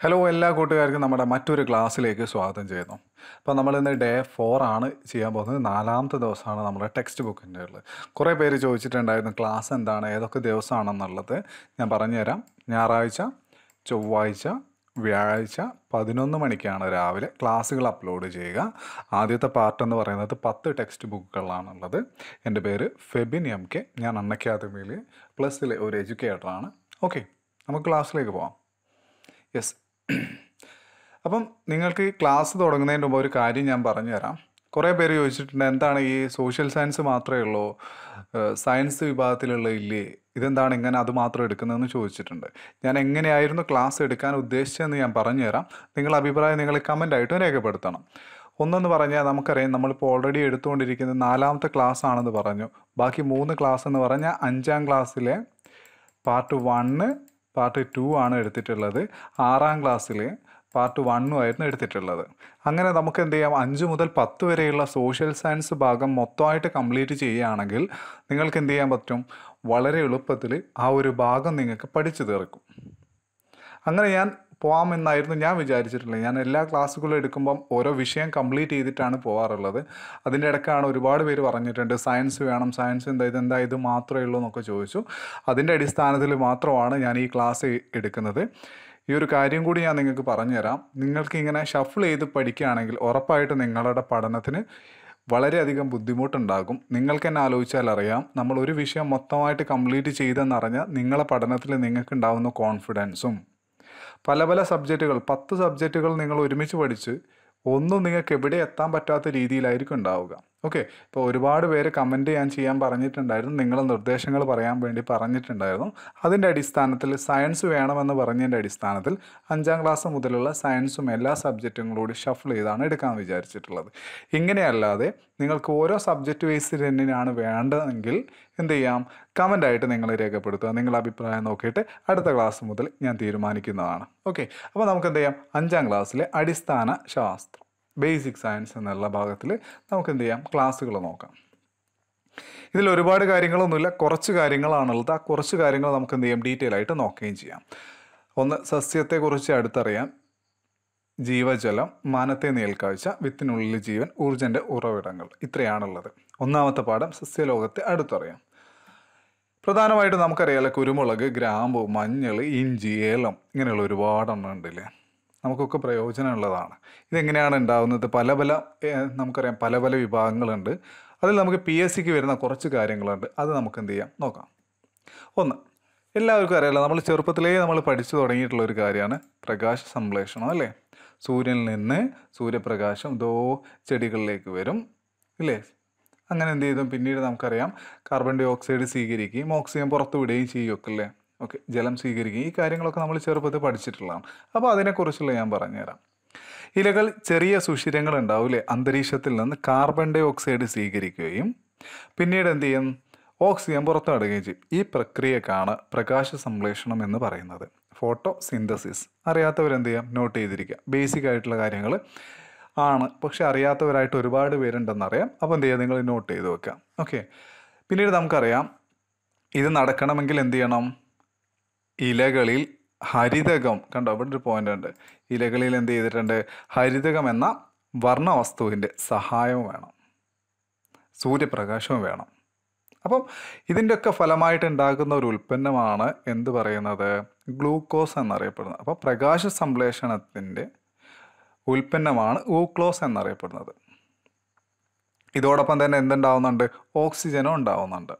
Hello എല്ലാ കൂട്ടുകാർക്കും നമ്മുടെ മറ്റൊരു ക്ലാസ്സിലേക്ക് സ്വാഗതം ചെയ്യുന്നു. അപ്പോൾ നമ്മൾ ഇന്ന് ഡേ ഫോർ ആണ് ചെയ്യാൻ പോകുന്നത്. നാലാമത്തെ ദിവസമാണ് നമ്മുടെ ടെക്സ്റ്റ് ബുക്കിന്റെ ഉള്ളത്. കുറേ പേര് ചോദിച്ചിട്ടുണ്ടായിരുന്നു ക്ലാസ് എന്താണ് ഏതൊക്കെ ദിവസമാണെന്നുള്ളത്. ഞാൻ പറഞ്ഞുതരാം. ഞായറാഴ്ച ചൊവ്വാഴ്ച വ്യാഴാഴ്ച പതിനൊന്ന് മണിക്കാണ് രാവിലെ ക്ലാസ്സുകൾ അപ്ലോഡ് ചെയ്യുക. ആദ്യത്തെ പാർട്ട് എന്ന് പറയുന്നത് പത്ത് ടെക്സ്റ്റ് ബുക്കുകളാണുള്ളത് എന്റെ പേര് ഫെബിൻ എം കെ. ഞാൻ അൺ അക്കാദമിയിൽ പ്ലസ്സിലെ ഒരു എഡ്യൂക്കേറ്ററാണ് ഓക്കെ നമുക്ക് ക്ലാസ്സിലേക്ക് പോകാം യെസ് അപ്പം നിങ്ങൾക്ക് ഈ ക്ലാസ് തുടങ്ങുന്നതിന് മുമ്പ് ഒരു കാര്യം ഞാൻ പറഞ്ഞുതരാം. കുറേ പേര് ചോദിച്ചിട്ടുണ്ട് എന്താണ് ഈ സോഷ്യൽ സയൻസ് മാത്രമേ ഉള്ളൂ? സയൻസ് വിഭാഗത്തിലുള്ള ഇല്ലേ? ഇതെന്താണ് ഇങ്ങനെ അത് മാത്രം എടുക്കുന്നതെന്ന് ചോദിച്ചിട്ടുണ്ട്. ഞാൻ എങ്ങനെയായിരുന്നു ക്ലാസ് എടുക്കാൻ ഉദ്ദേശിച്ചതെന്ന് ഞാൻ പറഞ്ഞുതരാം. നിങ്ങളുടെ അഭിപ്രായം നിങ്ങൾ കമന്റായിട്ടും രേഖപ്പെടുത്തണം. ഒന്നെന്ന് പറഞ്ഞാൽ നമുക്കറിയാം നമ്മളിപ്പോൾ ഓൾറെഡി എടുത്തുകൊണ്ടിരിക്കുന്നത് നാലാമത്തെ ക്ലാസ് ആണെന്ന് പറഞ്ഞു. ബാക്കി മൂന്ന് ക്ലാസ് എന്ന് പറഞ്ഞാൽ അഞ്ചാം ക്ലാസ്സിലെ പാർട്ട് വണ്ണ് പാർട്ട് ടു ആണ് എടുത്തിട്ടുള്ളത്. ആറാം ക്ലാസ്സിൽ പാർട്ട് വണ്ണും ആയിരുന്നു എടുത്തിട്ടുള്ളത്. അങ്ങനെ നമുക്ക് എന്ത് ചെയ്യാം? അഞ്ച് മുതൽ പത്ത് വരെയുള്ള സോഷ്യൽ സയൻസ് ഭാഗം മൊത്തമായിട്ട് കംപ്ലീറ്റ് ചെയ്യുകയാണെങ്കിൽ നിങ്ങൾക്ക് എന്ത് ചെയ്യാൻ പറ്റും? വളരെ എളുപ്പത്തിൽ ആ ഒരു ഭാഗം നിങ്ങൾക്ക് പഠിച്ചു തീർക്കും. അങ്ങനെ ഞാൻ പോകാമെന്നായിരുന്നു ഞാൻ വിചാരിച്ചിട്ടുള്ളത്. ഞാൻ എല്ലാ ക്ലാസ്സുകളും എടുക്കുമ്പം ഓരോ വിഷയം കംപ്ലീറ്റ് ചെയ്തിട്ടാണ് പോവാറുള്ളത്. അതിന്റെ ഇടയ്ക്കാണ് ഒരുപാട് പേര് പറഞ്ഞിട്ടുണ്ട് സയൻസ് വേണം സയൻസ് എന്താ ഇത് എന്താ ഇത് മാത്രമേ ഉള്ളൂ എന്നൊക്കെ ചോദിച്ചു. അതിന്റെ അടിസ്ഥാനത്തിൽ മാത്രമാണ് ഞാൻ ഈ ക്ലാസ് എടുക്കുന്നത്. ഈ ഒരു കാര്യം കൂടി ഞാൻ നിങ്ങൾക്ക് പറഞ്ഞുതരാം. നിങ്ങൾക്ക് ഇങ്ങനെ ഷഫിൾ ചെയ്ത് പഠിക്കുകയാണെങ്കിൽ ഉറപ്പായിട്ട് നിങ്ങളുടെ പഠനത്തിന് വളരെയധികം ബുദ്ധിമുട്ടുണ്ടാകും. നിങ്ങൾക്ക് തന്നെ ആലോചിച്ചാൽ അറിയാം നമ്മൾ ഒരു വിഷയം മൊത്തമായിട്ട് കംപ്ലീറ്റ് ചെയ്തെന്നറിഞ്ഞാൽ നിങ്ങളെ പഠനത്തിൽ നിങ്ങൾക്ക് ഉണ്ടാകുന്ന കോൺഫിഡൻസും പല പല സബ്ജക്റ്റുകൾ പത്ത് സബ്ജക്റ്റുകൾ നിങ്ങൾ ഒരുമിച്ച് പഠിച്ച് ഒന്നും നിങ്ങൾക്ക് എവിടെ എത്താൻ പറ്റാത്ത രീതിയിലായിരിക്കും ഉണ്ടാവുക. ഓക്കെ. ഇപ്പോൾ ഒരുപാട് പേര് കമന്റ് ഞാൻ ചെയ്യാൻ പറഞ്ഞിട്ടുണ്ടായിരുന്നു. നിങ്ങൾ നിർദ്ദേശങ്ങൾ പറയാൻ വേണ്ടി പറഞ്ഞിട്ടുണ്ടായിരുന്നു. അതിന്റെ അടിസ്ഥാനത്തിൽ സയൻസ് വേണമെന്ന് പറഞ്ഞതിന്റെ അടിസ്ഥാനത്തിൽ അഞ്ചാം ക്ലാസ് മുതലുള്ള സയൻസും എല്ലാ സബ്ജക്റ്റും കൂടി ഷഫിൾ ചെയ്താണ് എടുക്കാൻ വിചാരിച്ചിട്ടുള്ളത്. ഇങ്ങനെയല്ലാതെ നിങ്ങൾക്ക് ഓരോ സബ്ജക്റ്റ് വൈസ് തന്നെയാണ് വേണ്ടതെങ്കിൽ എന്ത് ചെയ്യാം? കമന്റായിട്ട് നിങ്ങൾ രേഖപ്പെടുത്തുക. നിങ്ങളുടെ അഭിപ്രായം നോക്കിയിട്ട് അടുത്ത ക്ലാസ് മുതൽ ഞാൻ തീരുമാനിക്കുന്നതാണ്. ഓക്കെ. അപ്പോൾ നമുക്ക് എന്ത് ചെയ്യാം? അഞ്ചാം ക്ലാസ്സിലെ അടിസ്ഥാന ശാസ്ത്രം. ബേസിക് സയൻസ് എന്നുള്ള ഭാഗത്തിൽ നമുക്ക് എന്ത് ചെയ്യാം? ക്ലാസ്സുകൾ നോക്കാം. ഇതിൽ ഒരുപാട് കാര്യങ്ങളൊന്നുമില്ല. കുറച്ച് കാര്യങ്ങളാണുള്ളത്. ആ കുറച്ച് കാര്യങ്ങൾ നമുക്ക് എന്ത് ചെയ്യാം? ഡീറ്റെയിൽ ആയിട്ട് നോക്കുകയും ചെയ്യാം. ഒന്ന് സസ്യത്തെക്കുറിച്ച് അടുത്തറിയാം. ജീവജലം മാനത്തെ നേൽക്കാഴ്ച വിത്തിനുള്ളിൽ ജീവൻ ഊർജന്റെ ഉറവിടങ്ങൾ. ഇത്രയാണുള്ളത്. ഒന്നാമത്തെ പാഠം സസ്യലോകത്തെ അടുത്തറിയാം. പ്രധാനമായിട്ട് നമുക്കറിയാലോ കുരുമുളക് ഗ്രാമ്പു മഞ്ഞൾ ഇഞ്ചി ഏലം ഇങ്ങനെയുള്ള ഒരുപാട് എണ്ണം ഉണ്ടല്ലേ? നമുക്കൊക്കെ പ്രയോജനമുള്ളതാണ്. ഇതെങ്ങനെയാണ് ഉണ്ടാകുന്നത് പല പല നമുക്കറിയാം പല പല വിഭാഗങ്ങളുണ്ട്. അതിൽ നമുക്ക് പി എസ് സിക്ക് വരുന്ന കുറച്ച് കാര്യങ്ങളുണ്ട്. അത് നമുക്ക് എന്ത് ചെയ്യാം? നോക്കാം. ഒന്ന് എല്ലാവർക്കും അറിയാലോ നമ്മൾ ചെറുപ്പത്തിലേ നമ്മൾ പഠിച്ചു തുടങ്ങിയിട്ടുള്ള ഒരു കാര്യമാണ് പ്രകാശ സംശ്ലേഷണം അല്ലേ? സൂര്യനിൽ നിന്ന് സൂര്യപ്രകാശം ഇതോ ചെടികളിലേക്ക് വരും ഇല്ലേ? അങ്ങനെ എന്ത് ചെയ്തു പിന്നീട് നമുക്കറിയാം കാർബൺ ഡൈ ഓക്സൈഡ് സ്വീകരിക്കുകയും ഓക്സിജൻ പുറത്തു വിടുകയും ചെയ്യുമൊക്കെ അല്ലേ? ഓക്കെ ജലം സ്വീകരിക്കുകയും ഈ കാര്യങ്ങളൊക്കെ നമ്മൾ ചെറുപ്പത്തിൽ പഠിച്ചിട്ടുള്ളതാണ്. അപ്പോൾ അതിനെക്കുറിച്ചുള്ള ഞാൻ പറഞ്ഞുതരാം. ഇലകൾ ചെറിയ സുഷിരങ്ങൾ ഉണ്ടാവില്ലേ അന്തരീക്ഷത്തിൽ നിന്ന് കാർബൺ ഡൈ ഓക്സൈഡ് സ്വീകരിക്കുകയും പിന്നീട് എന്ത് ചെയ്യും? ഓക്സിജൻ പുറത്തുവിടുകയും ചെയ്യും. ഈ പ്രക്രിയക്കാണ് പ്രകാശ സംശ്ലേഷണം എന്ന് പറയുന്നത്. ഫോട്ടോ സിന്തസിസ് അറിയാത്തവരെന്ത് ചെയ്യാം? നോട്ട് ചെയ്തിരിക്കുക. ബേസിക് ആയിട്ടുള്ള കാര്യങ്ങൾ ആണ്. പക്ഷെ അറിയാത്തവരായിട്ട് ഒരുപാട് പേരുണ്ടെന്നറിയാം അപ്പോൾ എന്ത് ചെയ്യുക? നിങ്ങൾ നോട്ട് ചെയ്ത് വെക്കാം ഓക്കെ. പിന്നീട് നമുക്കറിയാം ഇത് നടക്കണമെങ്കിൽ എന്ത് ചെയ്യണം? ഇലകളിൽ ഹരിതകം. കണ്ടോ അവിടെ ഒരു പോയിന്റ് ഉണ്ട്. ഇലകളിൽ എന്ത് ചെയ്തിട്ടുണ്ട്? ഹരിതകം എന്ന വർണവസ്തുവിന്റെ സഹായവും വേണം. സൂര്യപ്രകാശവും വേണം. അപ്പം ഇതിന്റെയൊക്കെ ഫലമായിട്ട് ഉണ്ടാകുന്ന ഒരു ഉൽപ്പന്നമാണ് എന്ത് പറയുന്നത്? ഗ്ലൂക്കോസ് എന്നറിയപ്പെടുന്നത്. അപ്പോൾ പ്രകാശ സംശ്ലേഷണത്തിന്റെ ഉൽപ്പന്നമാണ് ഊക്ലോസ് എന്നറിയപ്പെടുന്നത്. ഇതോടൊപ്പം തന്നെ എന്തുണ്ടാവുന്നുണ്ട്? ഓക്സിജനും ഉണ്ടാവുന്നുണ്ട്.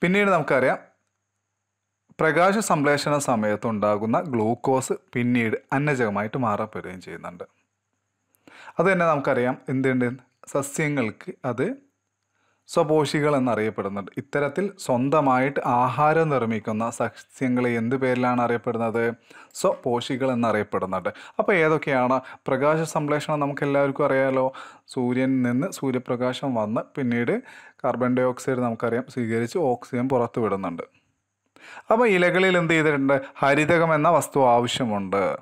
പിന്നീട് നമുക്കറിയാം പ്രകാശ സംശ്ലേഷണ സമയത്തുണ്ടാകുന്ന ഗ്ലൂക്കോസ് പിന്നീട് അന്നജകമായിട്ട് മാറപ്പെടുകയും ചെയ്യുന്നുണ്ട്. അത് തന്നെ നമുക്കറിയാം എന്തുണ്ട്? സസ്യങ്ങൾക്ക് അത് സ്വപോഷികൾ എന്നറിയപ്പെടുന്നുണ്ട്. ഇത്തരത്തിൽ സ്വന്തമായിട്ട് ആഹാരം നിർമ്മിക്കുന്ന സസ്യങ്ങൾ എന്ത് പേരിലാണ് അറിയപ്പെടുന്നത്? സ്വപോഷികൾ എന്നറിയപ്പെടുന്നുണ്ട്. അപ്പോൾ ഏതൊക്കെയാണ്? പ്രകാശ സംശ്ലേഷണം നമുക്ക് എല്ലാവർക്കും അറിയാലോ. സൂര്യനിൽ നിന്ന് സൂര്യപ്രകാശം വന്ന് പിന്നീട് കാർബൺ ഡൈ ഓക്സൈഡ് നമുക്കറിയാം സ്വീകരിച്ച് ഓക്സിജൻ പുറത്തു വിടുന്നുണ്ട് അപ്പോൾ ഇലകളിൽ എന്ത് ചെയ്തിട്ടുണ്ട്? ഹരിതകം എന്ന വസ്തു ആവശ്യമുണ്ട്.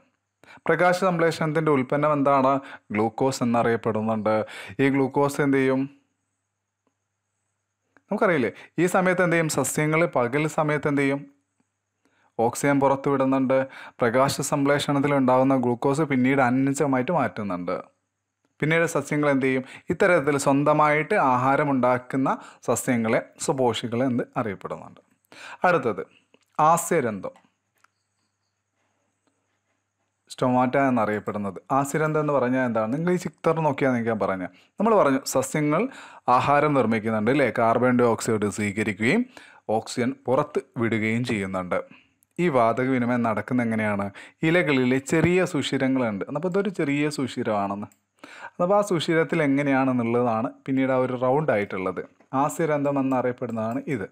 പ്രകാശ സംശ്ലേഷണത്തിന്റെ ഉൽപ്പന്നം എന്താണ്? ഗ്ലൂക്കോസ് എന്നറിയപ്പെടുന്നുണ്ട്. ഈ ഗ്ലൂക്കോസ് എന്ത് ചെയ്യും? നമുക്കറിയില്ലേ? ഈ സമയത്ത് എന്ത് ചെയ്യും? സസ്യങ്ങൾ പകൽ സമയത്ത് എന്ത് ചെയ്യും? ഓക്സിജൻ പുറത്തു വിടുന്നുണ്ട് പ്രകാശ സംശ്ലേഷണത്തിൽ ഉണ്ടാകുന്ന ഗ്ലൂക്കോസ് പിന്നീട് അന്നജമായിട്ട് മാറ്റുന്നുണ്ട്. പിന്നീട് സസ്യങ്ങൾ എന്ത് ചെയ്യും? ഇത്തരത്തിൽ സ്വന്തമായിട്ട് ആഹാരം ഉണ്ടാക്കുന്ന സസ്യങ്ങളെ സുപോഷികൾ എന്ന് അറിയപ്പെടുന്നുണ്ട്. അടുത്തത് ആസ്യരന്ധം സ്റ്റൊമാറ്റ എന്നറിയപ്പെടുന്നത്. ആസിരന്ധം എന്ന് പറഞ്ഞാൽ എന്താണ്? നിങ്ങൾ ഈ ചിക്തർ നോക്കിയാൽ നിങ്ങൾക്ക് ഞാൻ പറഞ്ഞു നമ്മൾ പറഞ്ഞു സസ്യങ്ങൾ ആഹാരം നിർമ്മിക്കുന്നുണ്ട് അല്ലേ? കാർബൺ ഡൈ ഓക്സൈഡ് സ്വീകരിക്കുകയും ഓക്സിജൻ പുറത്ത് വിടുകയും ചെയ്യുന്നുണ്ട്. ഈ വാതക വിനിമയം നടക്കുന്ന എങ്ങനെയാണ്? ഇലകളിലെ ചെറിയ സുഷിരങ്ങളുണ്ട്. അപ്പോൾ ഇതൊരു ചെറിയ സുഷിരമാണെന്ന്. അപ്പോൾ ആ സുഷിരത്തിൽ എങ്ങനെയാണെന്നുള്ളതാണ് പിന്നീട് ആ ഒരു റൗണ്ട് ആയിട്ടുള്ളത്. ആസ്യരന്ധം എന്നറിയപ്പെടുന്നതാണ് ഇത്.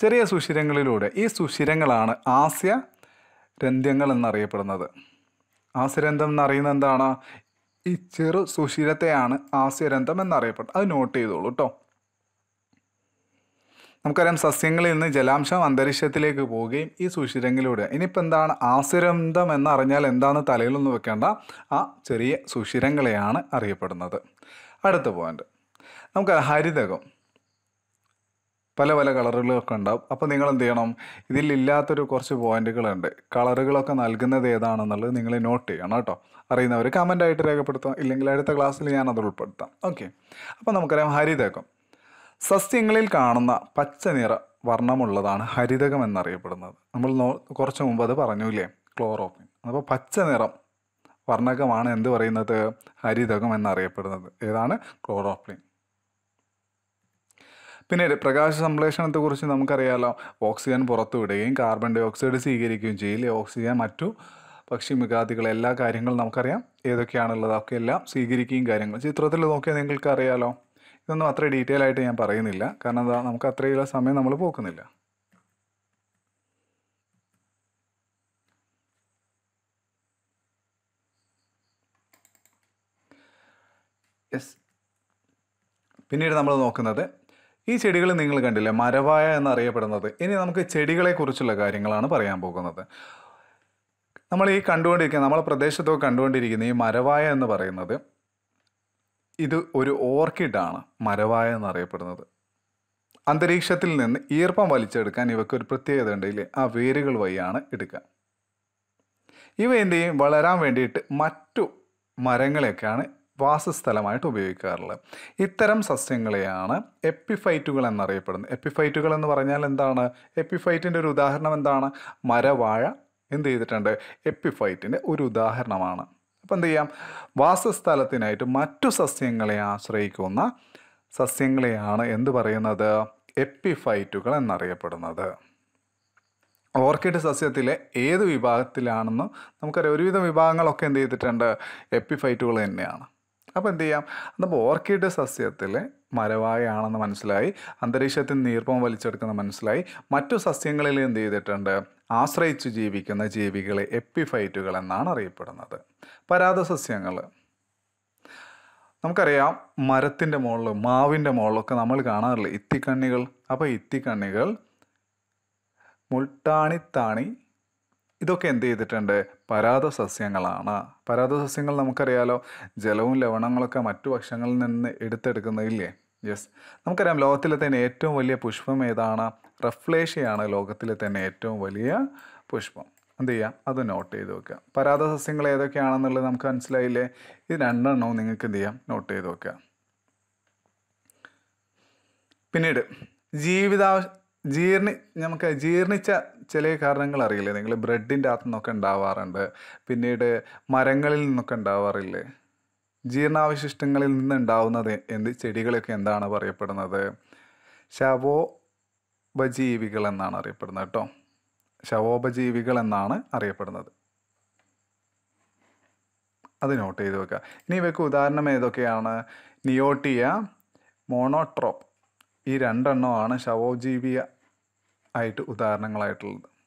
ചെറിയ സുഷിരങ്ങളിലൂടെ. ഈ സുഷിരങ്ങളാണ് ആസ്യ രന്ധ്യങ്ങൾ എന്നറിയപ്പെടുന്നത്. ആസ്യരന്ധം എന്നറിയുന്നത് എന്താണ്? ഈ ചെറു സുഷിരത്തെയാണ് ആസ്യരന്ധം എന്നറിയപ്പെടുന്നത്. അത് നോട്ട് ചെയ്തോളൂ കേട്ടോ നമുക്കറിയാം സസ്യങ്ങളിൽ നിന്ന് ജലാംശം അന്തരീക്ഷത്തിലേക്ക് പോവുകയും ഈ സുഷിരങ്ങളിലൂടെ. ഇനിയിപ്പോൾ എന്താണ്? ആസ്യരന്ധം എന്നറിഞ്ഞാൽ എന്താണ് തലയിലൊന്നും വെക്കേണ്ട. ആ ചെറിയ സുഷിരങ്ങളെയാണ് അറിയപ്പെടുന്നത്. അടുത്ത പോയിന്റ് നമുക്ക് ഹരിതകം. പല പല കളറുകളൊക്കെ ഉണ്ടാവും. അപ്പോൾ നിങ്ങൾ എന്ത് ചെയ്യണം? ഇതിലില്ലാത്തൊരു കുറച്ച് പോയിന്റുകളുണ്ട്. കളറുകളൊക്കെ നൽകുന്നത് ഏതാണെന്നുള്ളത് നിങ്ങൾ നോട്ട് ചെയ്യണം കേട്ടോ. അറിയുന്നവർ കമന്റ് ആയിട്ട് രേഖപ്പെടുത്താം ഇല്ലെങ്കിൽ അടുത്ത ക്ലാസ്സിൽ ഞാൻ അത് ഉൾപ്പെടുത്താം. ഓക്കെ അപ്പോൾ നമുക്കറിയാം ഹരിതകം. സസ്യങ്ങളിൽ കാണുന്ന പച്ച നിറ വർണമുള്ളതാണ് ഹരിതകം എന്നറിയപ്പെടുന്നത്. നമ്മൾ നോ കുറച്ച് മുമ്പ് അത് പറഞ്ഞില്ലേ ക്ലോറോഫിൻ. അപ്പോൾ പച്ച നിറം വർണകമാണ് എന്ത് പറയുന്നത്? ഹരിതകം എന്നറിയപ്പെടുന്നത്. ഏതാണ്? ക്ലോറോഫ്ലിൻ പിന്നീട് പ്രകാശ സംശ്ലേഷണത്തെക്കുറിച്ച് നമുക്കറിയാലോ. ഓക്സിജൻ പുറത്തുവിടുകയും കാർബൺ ഡൈ ഓക്സൈഡ് സ്വീകരിക്കുകയും ചെയ്യില്ല ഓക്സിജൻ മറ്റു പക്ഷി മൃഗാദികൾ എല്ലാ കാര്യങ്ങളും നമുക്കറിയാം. ഏതൊക്കെയാണുള്ളത്? അതൊക്കെ എല്ലാം സ്വീകരിക്കുകയും കാര്യങ്ങൾ. ചിത്രത്തിൽ നോക്കിയാൽ നിങ്ങൾക്ക് അറിയാലോ ഇതൊന്നും അത്ര ഡീറ്റെയിൽ ആയിട്ട് ഞാൻ പറയുന്നില്ല. കാരണം എന്താ? നമുക്ക് അത്രയുള്ള സമയം നമ്മൾ പോക്കുന്നില്ല. യെസ് പിന്നീട് നമ്മൾ നോക്കുന്നത് ഈ ചെടികൾ നിങ്ങൾ കണ്ടില്ലേ? മരവായ എന്നറിയപ്പെടുന്നത്. ഇനി നമുക്ക് ചെടികളെ കുറിച്ചുള്ള കാര്യങ്ങളാണ് പറയാൻ പോകുന്നത്. നമ്മൾ ഈ കണ്ടുകൊണ്ടിരിക്കുന്ന നമ്മളെ പ്രദേശത്തൊക്കെ കണ്ടുകൊണ്ടിരിക്കുന്ന ഈ മരവായ എന്ന് പറയുന്നത് ഇത് ഒരു ഓർക്കിഡാണ് മരവായ എന്നറിയപ്പെടുന്നത്. അന്തരീക്ഷത്തിൽ നിന്ന് ഈർപ്പം വലിച്ചെടുക്കാൻ ഇവയ്ക്ക് ഒരു പ്രത്യേകത ഉണ്ട്. ഇല്ലേ ആ വേരുകൾ വഴിയാണ് എടുക്കുക ഇവ എന്ത് വളരാൻ വേണ്ടിയിട്ട് മറ്റു മരങ്ങളെയൊക്കെയാണ് വാസസ്ഥലമായിട്ട് ഉപയോഗിക്കാറുള്ളത്. ഇത്തരം സസ്യങ്ങളെയാണ് എപ്പിഫൈറ്റുകൾ എന്നറിയപ്പെടുന്നത്. എപ്പിഫൈറ്റുകൾ എന്ന് പറഞ്ഞാൽ എന്താണ്? എപ്പിഫൈറ്റിന്റെ ഒരു ഉദാഹരണം എന്താണ്? മരവാഴ എന്ത് ചെയ്തിട്ടുണ്ട്? എപ്പിഫൈറ്റിന്റെ ഒരു ഉദാഹരണമാണ്. അപ്പം എന്ത് ചെയ്യാം? വാസസ്ഥലത്തിനായിട്ട് മറ്റു സസ്യങ്ങളെ ആശ്രയിക്കുന്ന സസ്യങ്ങളെയാണ് എന്ത് പറയുന്നത്? എപ്പിഫൈറ്റുകൾ എന്നറിയപ്പെടുന്നത്. ഓർക്കിഡ് സസ്യത്തിലെ ഏത് വിഭാഗത്തിലാണെന്ന് നമുക്കറിയാം. ഒരുവിധം വിഭാഗങ്ങളൊക്കെ എന്ത് ചെയ്തിട്ടുണ്ട്? എപ്പിഫൈറ്റുകൾ തന്നെയാണ്. അപ്പോൾ എന്ത് ചെയ്യാം? അപ്പോൾ ഓർക്കിഡ് സസ്യത്തിലെ മരവായാണെന്ന് മനസ്സിലായി. അന്തരീക്ഷത്തിൽ നീർപ്പം വലിച്ചെടുക്കുന്ന മനസ്സിലായി. മറ്റു സസ്യങ്ങളിൽ എന്ത് ചെയ്തിട്ടുണ്ട്? ആശ്രയിച്ച് ജീവിക്കുന്ന ജീവികളെ എപ്പിഫൈറ്റുകൾ എന്നാണ് അറിയപ്പെടുന്നത്. പരാത സസ്യങ്ങൾ നമുക്കറിയാം മരത്തിന്റെ മുകളിൽ മാവിന്റെ മുകളിലൊക്കെ നമ്മൾ കാണാറില്ല? ഇത്തിക്കണ്ണികൾ. അപ്പോൾ ഇത്തിക്കണ്ണികൾ മുൾട്ടാണിത്താണി ഇതൊക്കെ എന്ത് ചെയ്തിട്ടുണ്ട്? പരാത സസ്യങ്ങളാണ് പരാത സസ്യങ്ങൾ നമുക്കറിയാലോ ജലവും ലവണങ്ങളൊക്കെ മറ്റു ഭക്ഷങ്ങളിൽ നിന്ന് എടുത്തെടുക്കുന്നതില്ലേ? യെസ് നമുക്കറിയാം ലോകത്തിലെ തന്നെ ഏറ്റവും വലിയ പുഷ്പം ഏതാണ്? റഫ്ലേഷ്യയാണ് ലോകത്തിലെ തന്നെ ഏറ്റവും വലിയ പുഷ്പം. എന്ത് ചെയ്യുക അത് നോട്ട് ചെയ്ത് വെക്കുക. പരാത സസ്യങ്ങൾ ഏതൊക്കെയാണെന്നുള്ളത് നമുക്ക് മനസ്സിലായില്ലേ? ഇത് രണ്ടെണ്ണവും നിങ്ങൾക്ക് എന്ത് ചെയ്യാം? നോട്ട് ചെയ്ത് വെക്കുക. പിന്നീട് ജീവിതാവ ജീർണി നമുക്ക് ജീർണിച്ച ചില കാരണങ്ങൾ അറിയില്ലേ? നിങ്ങൾ ബ്രെഡിന്റെ അകത്തു നിന്നൊക്കെ ഉണ്ടാവാറുണ്ട്. പിന്നീട് മരങ്ങളിൽ നിന്നൊക്കെ ഉണ്ടാവാറില്ലേ? ജീർണാവശിഷ്ടങ്ങളിൽ നിന്ന് ഉണ്ടാവുന്നത് എന്ത്? ചെടികളൊക്കെ എന്താണ് പറയപ്പെടുന്നത്? ശവോപജീവികൾ എന്നാണ് അറിയപ്പെടുന്നത് കേട്ടോ. ശവോപജീവികൾ എന്നാണ് അറിയപ്പെടുന്നത്. അത് നോട്ട് ചെയ്ത് വെക്കുക. ഇനി ഇവയ്ക്ക് ഉദാഹരണം ഏതൊക്കെയാണ്? Neottia Monotropa. ഈ രണ്ടെണ്ണമാണ് ശവോജീവിയ ആയിട്ട് ഉദാഹരണങ്ങളായിട്ടുള്ളത്.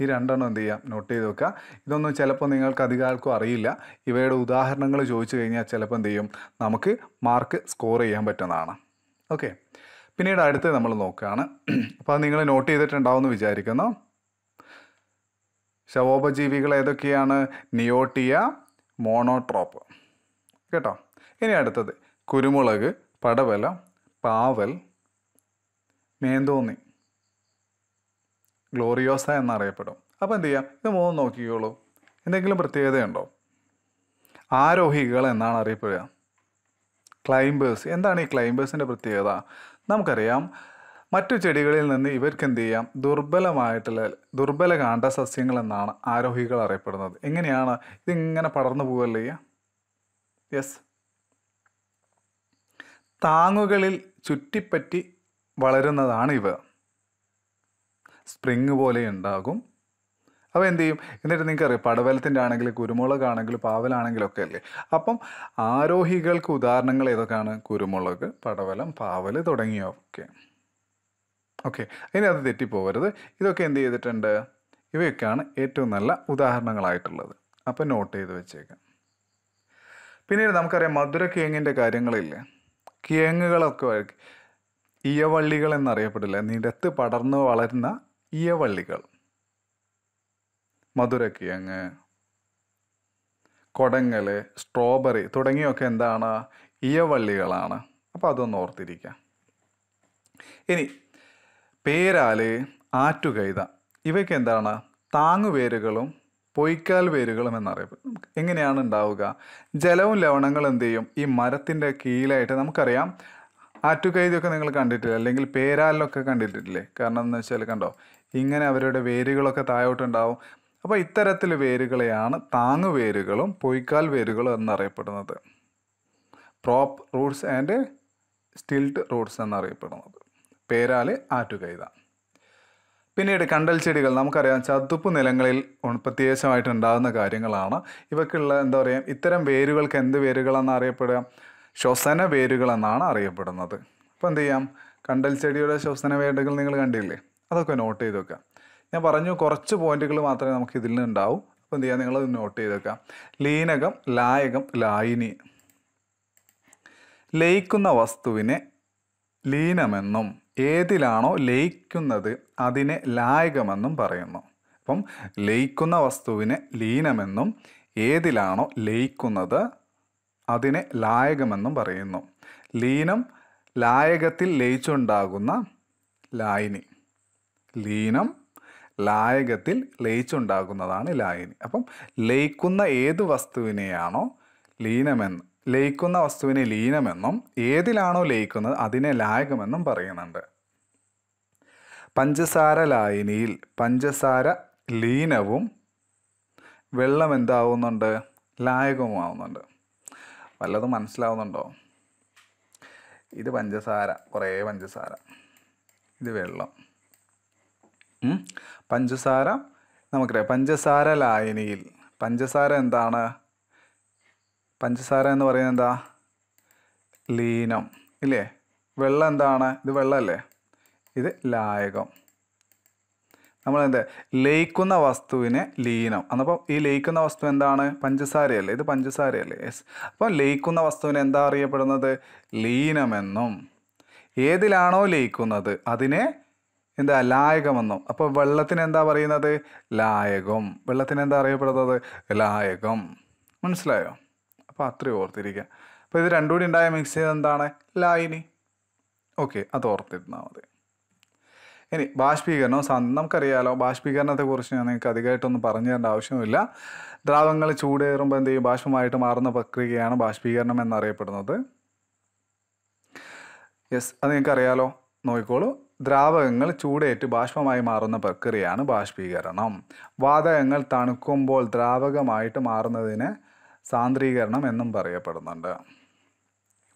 ഈ രണ്ടെണ്ണം എന്ത് ചെയ്യാം? നോട്ട് ചെയ്ത് വെക്കുക. ഇതൊന്നും ചിലപ്പോൾ നിങ്ങൾക്ക് അധികാർക്കും അറിയില്ല. ഇവയുടെ ഉദാഹരണങ്ങൾ ചോദിച്ചു കഴിഞ്ഞാൽ ചിലപ്പോൾ എന്ത് ചെയ്യും? നമുക്ക് മാർക്ക് സ്കോർ ചെയ്യാൻ പറ്റുന്നതാണ്. ഓക്കെ പിന്നീട് അടുത്ത് നമ്മൾ നോക്കുകയാണ്. അപ്പോൾ അത് നിങ്ങൾ നോട്ട് ചെയ്തിട്ടുണ്ടാവുമെന്ന് വിചാരിക്കുന്നു. ശവോപജീവികൾ ഏതൊക്കെയാണ്? Neottia Monotropa. കേട്ടോ? ഇനി അടുത്തത്. കുരുമുളക് പടവലം പാവൽ മേന്തോന്നി. ഗ്ലോറിയോസ എന്നറിയപ്പെടും. അപ്പോൾ എന്ത് ചെയ്യാം? ഇത് മൂന്ന് നോക്കിക്കോളൂ. എന്തെങ്കിലും പ്രത്യേകതയുണ്ടോ? ആരോഹികൾ എന്നാണ് അറിയപ്പെടുക. ക്ലൈംബേഴ്സ് എന്താണ് ഈ ക്ലൈംബേഴ്സിന്റെ പ്രത്യേകത? നമുക്കറിയാം മറ്റു ചെടികളിൽ നിന്ന് ഇവർക്ക് എന്ത് ചെയ്യാം? ദുർബലമായിട്ടുള്ള ദുർബല കാണ്ട സസ്യങ്ങൾ എന്നാണ് ആരോഹികൾ അറിയപ്പെടുന്നത്. എങ്ങനെയാണ്? ഇതിങ്ങനെ പടർന്നു പോകല്ലേ യെസ് താങ്ങുകളിൽ ചുറ്റിപ്പറ്റി വളരുന്നതാണ് ഇവ. സ്പ്രിങ് പോലെ ഉണ്ടാകും. അപ്പോൾ എന്ത് ചെയ്യും? എന്നിട്ട് നിങ്ങൾക്ക് അറിയാം പടവലത്തിന്റെ ആണെങ്കിൽ കുരുമുളക് പാവലാണെങ്കിലും ഒക്കെ അല്ലേ? അപ്പം ആരോഹികൾക്ക് ഉദാഹരണങ്ങൾ ഏതൊക്കെയാണ്? കുരുമുളക് പടവലം പാവൽ തുടങ്ങിയൊക്കെ ഓക്കെ ഇനി അത് തെറ്റിപ്പോകരുത്. ഇതൊക്കെ എന്ത് ചെയ്തിട്ടുണ്ട്? ഇവയൊക്കെയാണ് ഏറ്റവും നല്ല ഉദാഹരണങ്ങളായിട്ടുള്ളത്. അപ്പം നോട്ട് ചെയ്ത് വെച്ചേക്കാം. പിന്നീട് നമുക്കറിയാം മധുര കിഴങ്ങിന്റെ കാര്യങ്ങളില്ലേ? കിഴങ്ങുകളൊക്കെ വഴി- ഇയവള്ളികൾ എന്നറിയപ്പെടില്ല? നിരത്ത് പടർന്ന് വളരുന്ന ഇയവള്ളികൾ മധുരക്കിഴങ്ങ് കൊടങ്ങൽ സ്ട്രോബെറി തുടങ്ങിയൊക്കെ എന്താണ്? ഇയവള്ളികളാണ് അപ്പോൾ അതൊന്ന് ഓർത്തിരിക്കാം. ഇനി പേരാൽ ആറ്റുകൈത ഇവയ്ക്ക് എന്താണ്? താങ്ങുവേരുകളും പൊയ്ക്കാൽ വേരുകളും എന്നറിയപ്പെടും. എങ്ങനെയാണ് ഉണ്ടാവുക? ജലവും ലവണങ്ങളും എന്ത് ചെയ്യും? ഈ മരത്തിന്റെ കീഴിലായിട്ട് നമുക്കറിയാം. ആറ്റുകൈതൊക്കെ നിങ്ങൾ കണ്ടിട്ടില്ല? അല്ലെങ്കിൽ പേരാലിലൊക്കെ കണ്ടിട്ടില്ലേ? കാരണം എന്ന് വെച്ചാൽ കണ്ടോ? ഇങ്ങനെ അവരുടെ വേരുകളൊക്കെ താഴോട്ടുണ്ടാവും. അപ്പോൾ ഇത്തരത്തിൽ വേരുകളെയാണ് താങ്ങുവേരുകളും പൊയ്ക്കാൽ വേരുകളും എന്നറിയപ്പെടുന്നത്. Prop roots and stilt roots എന്നറിയപ്പെടുന്നത്. പേരാൽ ആറ്റുകൈത. പിന്നീട് കണ്ടൽ ചെടികൾ. നമുക്കറിയാം ചതുപ്പ് നിലങ്ങളിൽ പ്രത്യേകമായിട്ട് ഉണ്ടാകുന്ന കാര്യങ്ങളാണ്. ഇവക്കുള്ള എന്താ പറയുക ഇത്തരം വേരുകൾക്ക് എന്ത് വേരുകളെന്ന് അറിയപ്പെടുക? ശ്വസന വേരുകളെന്നാണ് അറിയപ്പെടുന്നത്. അപ്പോൾ എന്ത് ചെയ്യാം? കണ്ടൽ ചെടിയുടെ ശ്വസന വേരുകൾ നിങ്ങൾ കണ്ടില്ലേ? അതൊക്കെ നോട്ട് ചെയ്ത് വെക്കാം. ഞാൻ പറഞ്ഞു കുറച്ച് പോയിന്റുകൾ മാത്രമേ നമുക്ക് ഇതിൽ നിന്ന് ഉണ്ടാവൂ അപ്പോൾ എന്ത് ചെയ്യാം? നിങ്ങളത് നോട്ട് ചെയ്ത് വെക്കാം. ലീനകം ലായകം ലായിനി. ലയിക്കുന്ന വസ്തുവിനെ ലീനമെന്നും ഏതിലാണോ ലയിക്കുന്നത് അതിനെ ലായകമെന്നും പറയുന്നു. അപ്പം ലയിക്കുന്ന വസ്തുവിനെ ലീനമെന്നും ഏതിലാണോ ലയിക്കുന്നത് അതിനെ ലായകമെന്നും പറയുന്നു. ലീനം ലായകത്തിൽ ലയിച്ചുണ്ടാകുന്ന ലായിനി. ലീനം ലായകത്തിൽ ലയിച്ചുണ്ടാകുന്നതാണ് ലായനി. അപ്പം ലയിക്കുന്ന ഏത് വസ്തുവിനെയാണോ ലീനമെന്ന് ലയിക്കുന്ന വസ്തുവിനെ ലീനമെന്നും ഏതിലാണോ ലയിക്കുന്നത് അതിനെ ലായകമെന്നും പറയുന്നുണ്ട്. പഞ്ചസാര ലായനിയിൽ പഞ്ചസാര ലീനവും വെള്ളം എന്താവുന്നുണ്ട്? ലായകവുമാവുന്നുണ്ട്. വല്ലതും മനസ്സിലാവുന്നുണ്ടോ? ഇത് പഞ്ചസാര കുറേ പഞ്ചസാര. ഇത് വെള്ളം. പഞ്ചസാര? നമുക്കറിയാം. പഞ്ചസാര ലായനിയിൽ. പഞ്ചസാര എന്താണ്? പഞ്ചസാര എന്ന് പറയുന്നത് എന്താ? ലീനം. ഇല്ലേ? വെള്ളം എന്താണ്? ഇത് വെള്ളമല്ലേ? ഇത് ലായകം. നമ്മൾ എന്താ ലയിക്കുന്ന വസ്തുവിനെ ലീനം. എന്നപ്പോൾ ഈ ലയിക്കുന്ന വസ്തു എന്താണ്? പഞ്ചസാരയല്ലേ? ഇത് പഞ്ചസാരയല്ലേ? യെസ്. അപ്പോൾ ലയിക്കുന്ന വസ്തുവിനെ എന്താ അറിയപ്പെടുന്നത്? ലീനമെന്നും. ഏതിലാണോ ലയിക്കുന്നത്? അതിനെ എന്താ വന്നു. അപ്പോൾ വെള്ളത്തിന് എന്താ പറയുന്നത്? ലായകം. വെള്ളത്തിന് എന്താ അറിയപ്പെടുന്നത്? ലായകം. മനസ്സിലായോ? അപ്പോൾ അത്രയും ഓർത്തിരിക്കുക അപ്പോൾ ഇത് രണ്ടും കൂടി ഉണ്ടായ മിക്സ് ചെയ്ത് എന്താണ്? ലായിനി. ഓക്കെ അത് ഓർത്തിരുന്നാൽ മതി. ഇനി ബാഷ്പീകരണം സാ- നമുക്കറിയാലോ ബാഷ്പീകരണത്തെക്കുറിച്ച് ഞാൻ നിങ്ങൾക്ക് അധികമായിട്ടൊന്നും പറഞ്ഞു തരേണ്ട ആവശ്യമില്ല. ദ്രാവകങ്ങൾ ചൂടേറുമ്പോൾ എന്ത് ചെയ്യും? ബാഷ്പമായിട്ട് മാറുന്ന പ്രക്രിയയാണ് ബാഷ്പീകരണം എന്നറിയപ്പെടുന്നത്. യെസ് അത് നിങ്ങൾക്കറിയാലോ. നോക്കിക്കോളൂ. ദ്രാവകങ്ങൾ ചൂടേറ്റ് ബാഷ്പമായി മാറുന്ന പ്രക്രിയയാണ് ബാഷ്പീകരണം. വാതകങ്ങൾ തണുക്കുമ്പോൾ ദ്രാവകമായിട്ട് മാറുന്നതിന് സാന്ദ്രീകരണം എന്നും പറയപ്പെടുന്നുണ്ട്.